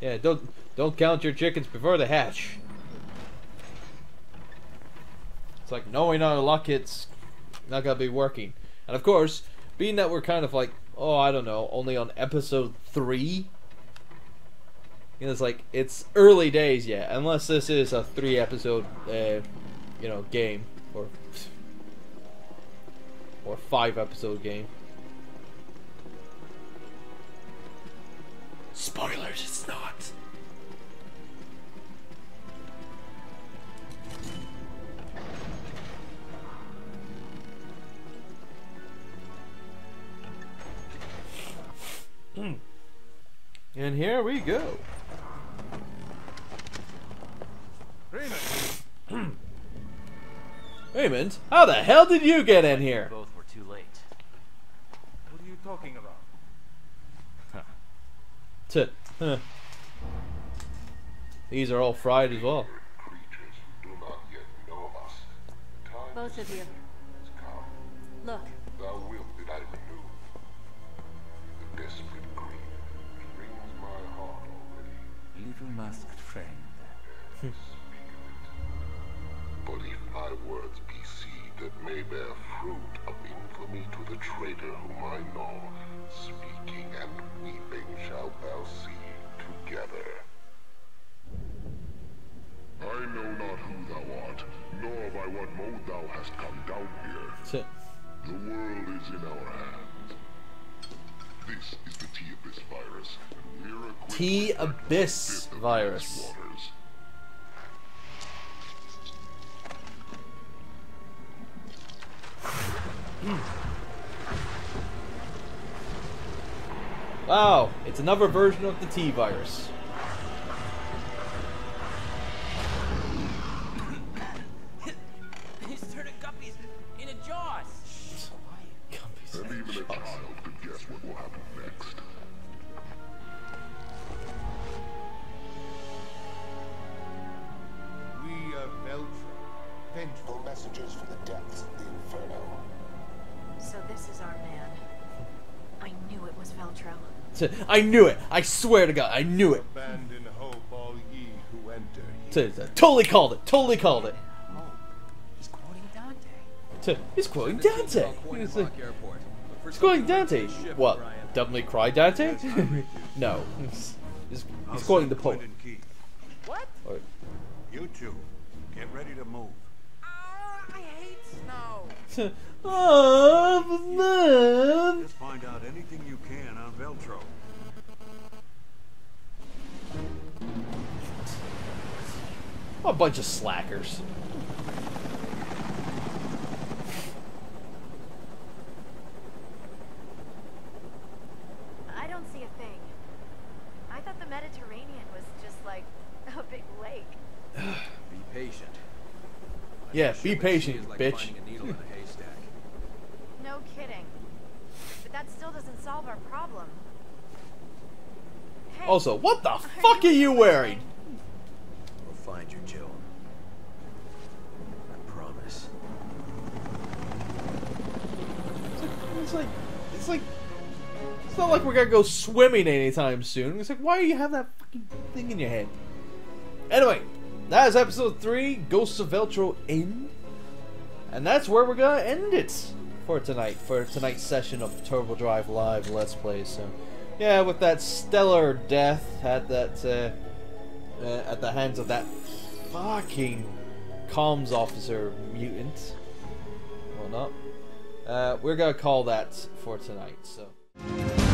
yeah, don't don't count your chickens before they hatch. It's like knowing our luck, it's not gonna be working. And of course, being that we're kind of like, oh, I don't know, only on episode three. You know, it's like it's early days yet, unless this is a three episode, uh, you know, game or or five episode game. Spoilers, it's not. and here we go. Raymond, how the hell did you get in here? Both were too late. What are you talking about? T- huh. These are all fried as well. Both of you. Look, Thou wilt that I renew. The desperate greed wrings my heart already. Little masked friend. but if I words be seed that may bear fruit of infamy to the traitor whom I know, speaking and weeping shalt thou see together. I know not who thou art, nor by what mode thou hast come down here. The world is in our hands. This is the T-Abyss virus, and we're equipped T Abyss virus. Wow, it's another version of the T Veltro. T- I knew it. I swear to God, I knew it. Abandon hope, all ye who enter. T- t- Totally called it. Totally called it. He's quoting Dante. T- He's quoting Dante. He's like- He's quoting Dante. What? Devil May Cry Dante? no. He's, he's, he's quoting the poet. Quint and Keith. What? Or- You two, get ready to move. Ah, I hate snow. oh, man. Just find out anything you A bunch of slackers. I don't see a thing. I thought the Mediterranean was just like a big lake. Be patient. Yeah, be Ship at sea patient, like bitch. finding a needle in a haystack. No kidding. But that still doesn't solve our problem. Hey, Also, what the fuck are you wearing? We'll find you, Jill. I promise. It's like, it's like, it's not like we're gonna go swimming anytime soon. It's like, why do you have that fucking thing in your head? Anyway, that is episode three, Ghosts of Veltro in, and that's where we're gonna end it for tonight, for tonight's session of Turbo Drive Live Let's Play. So, yeah, with that stellar death at that, uh, uh, at the hands of that fucking comms officer mutant, whatnot. Uh, we're gonna call that for tonight. So.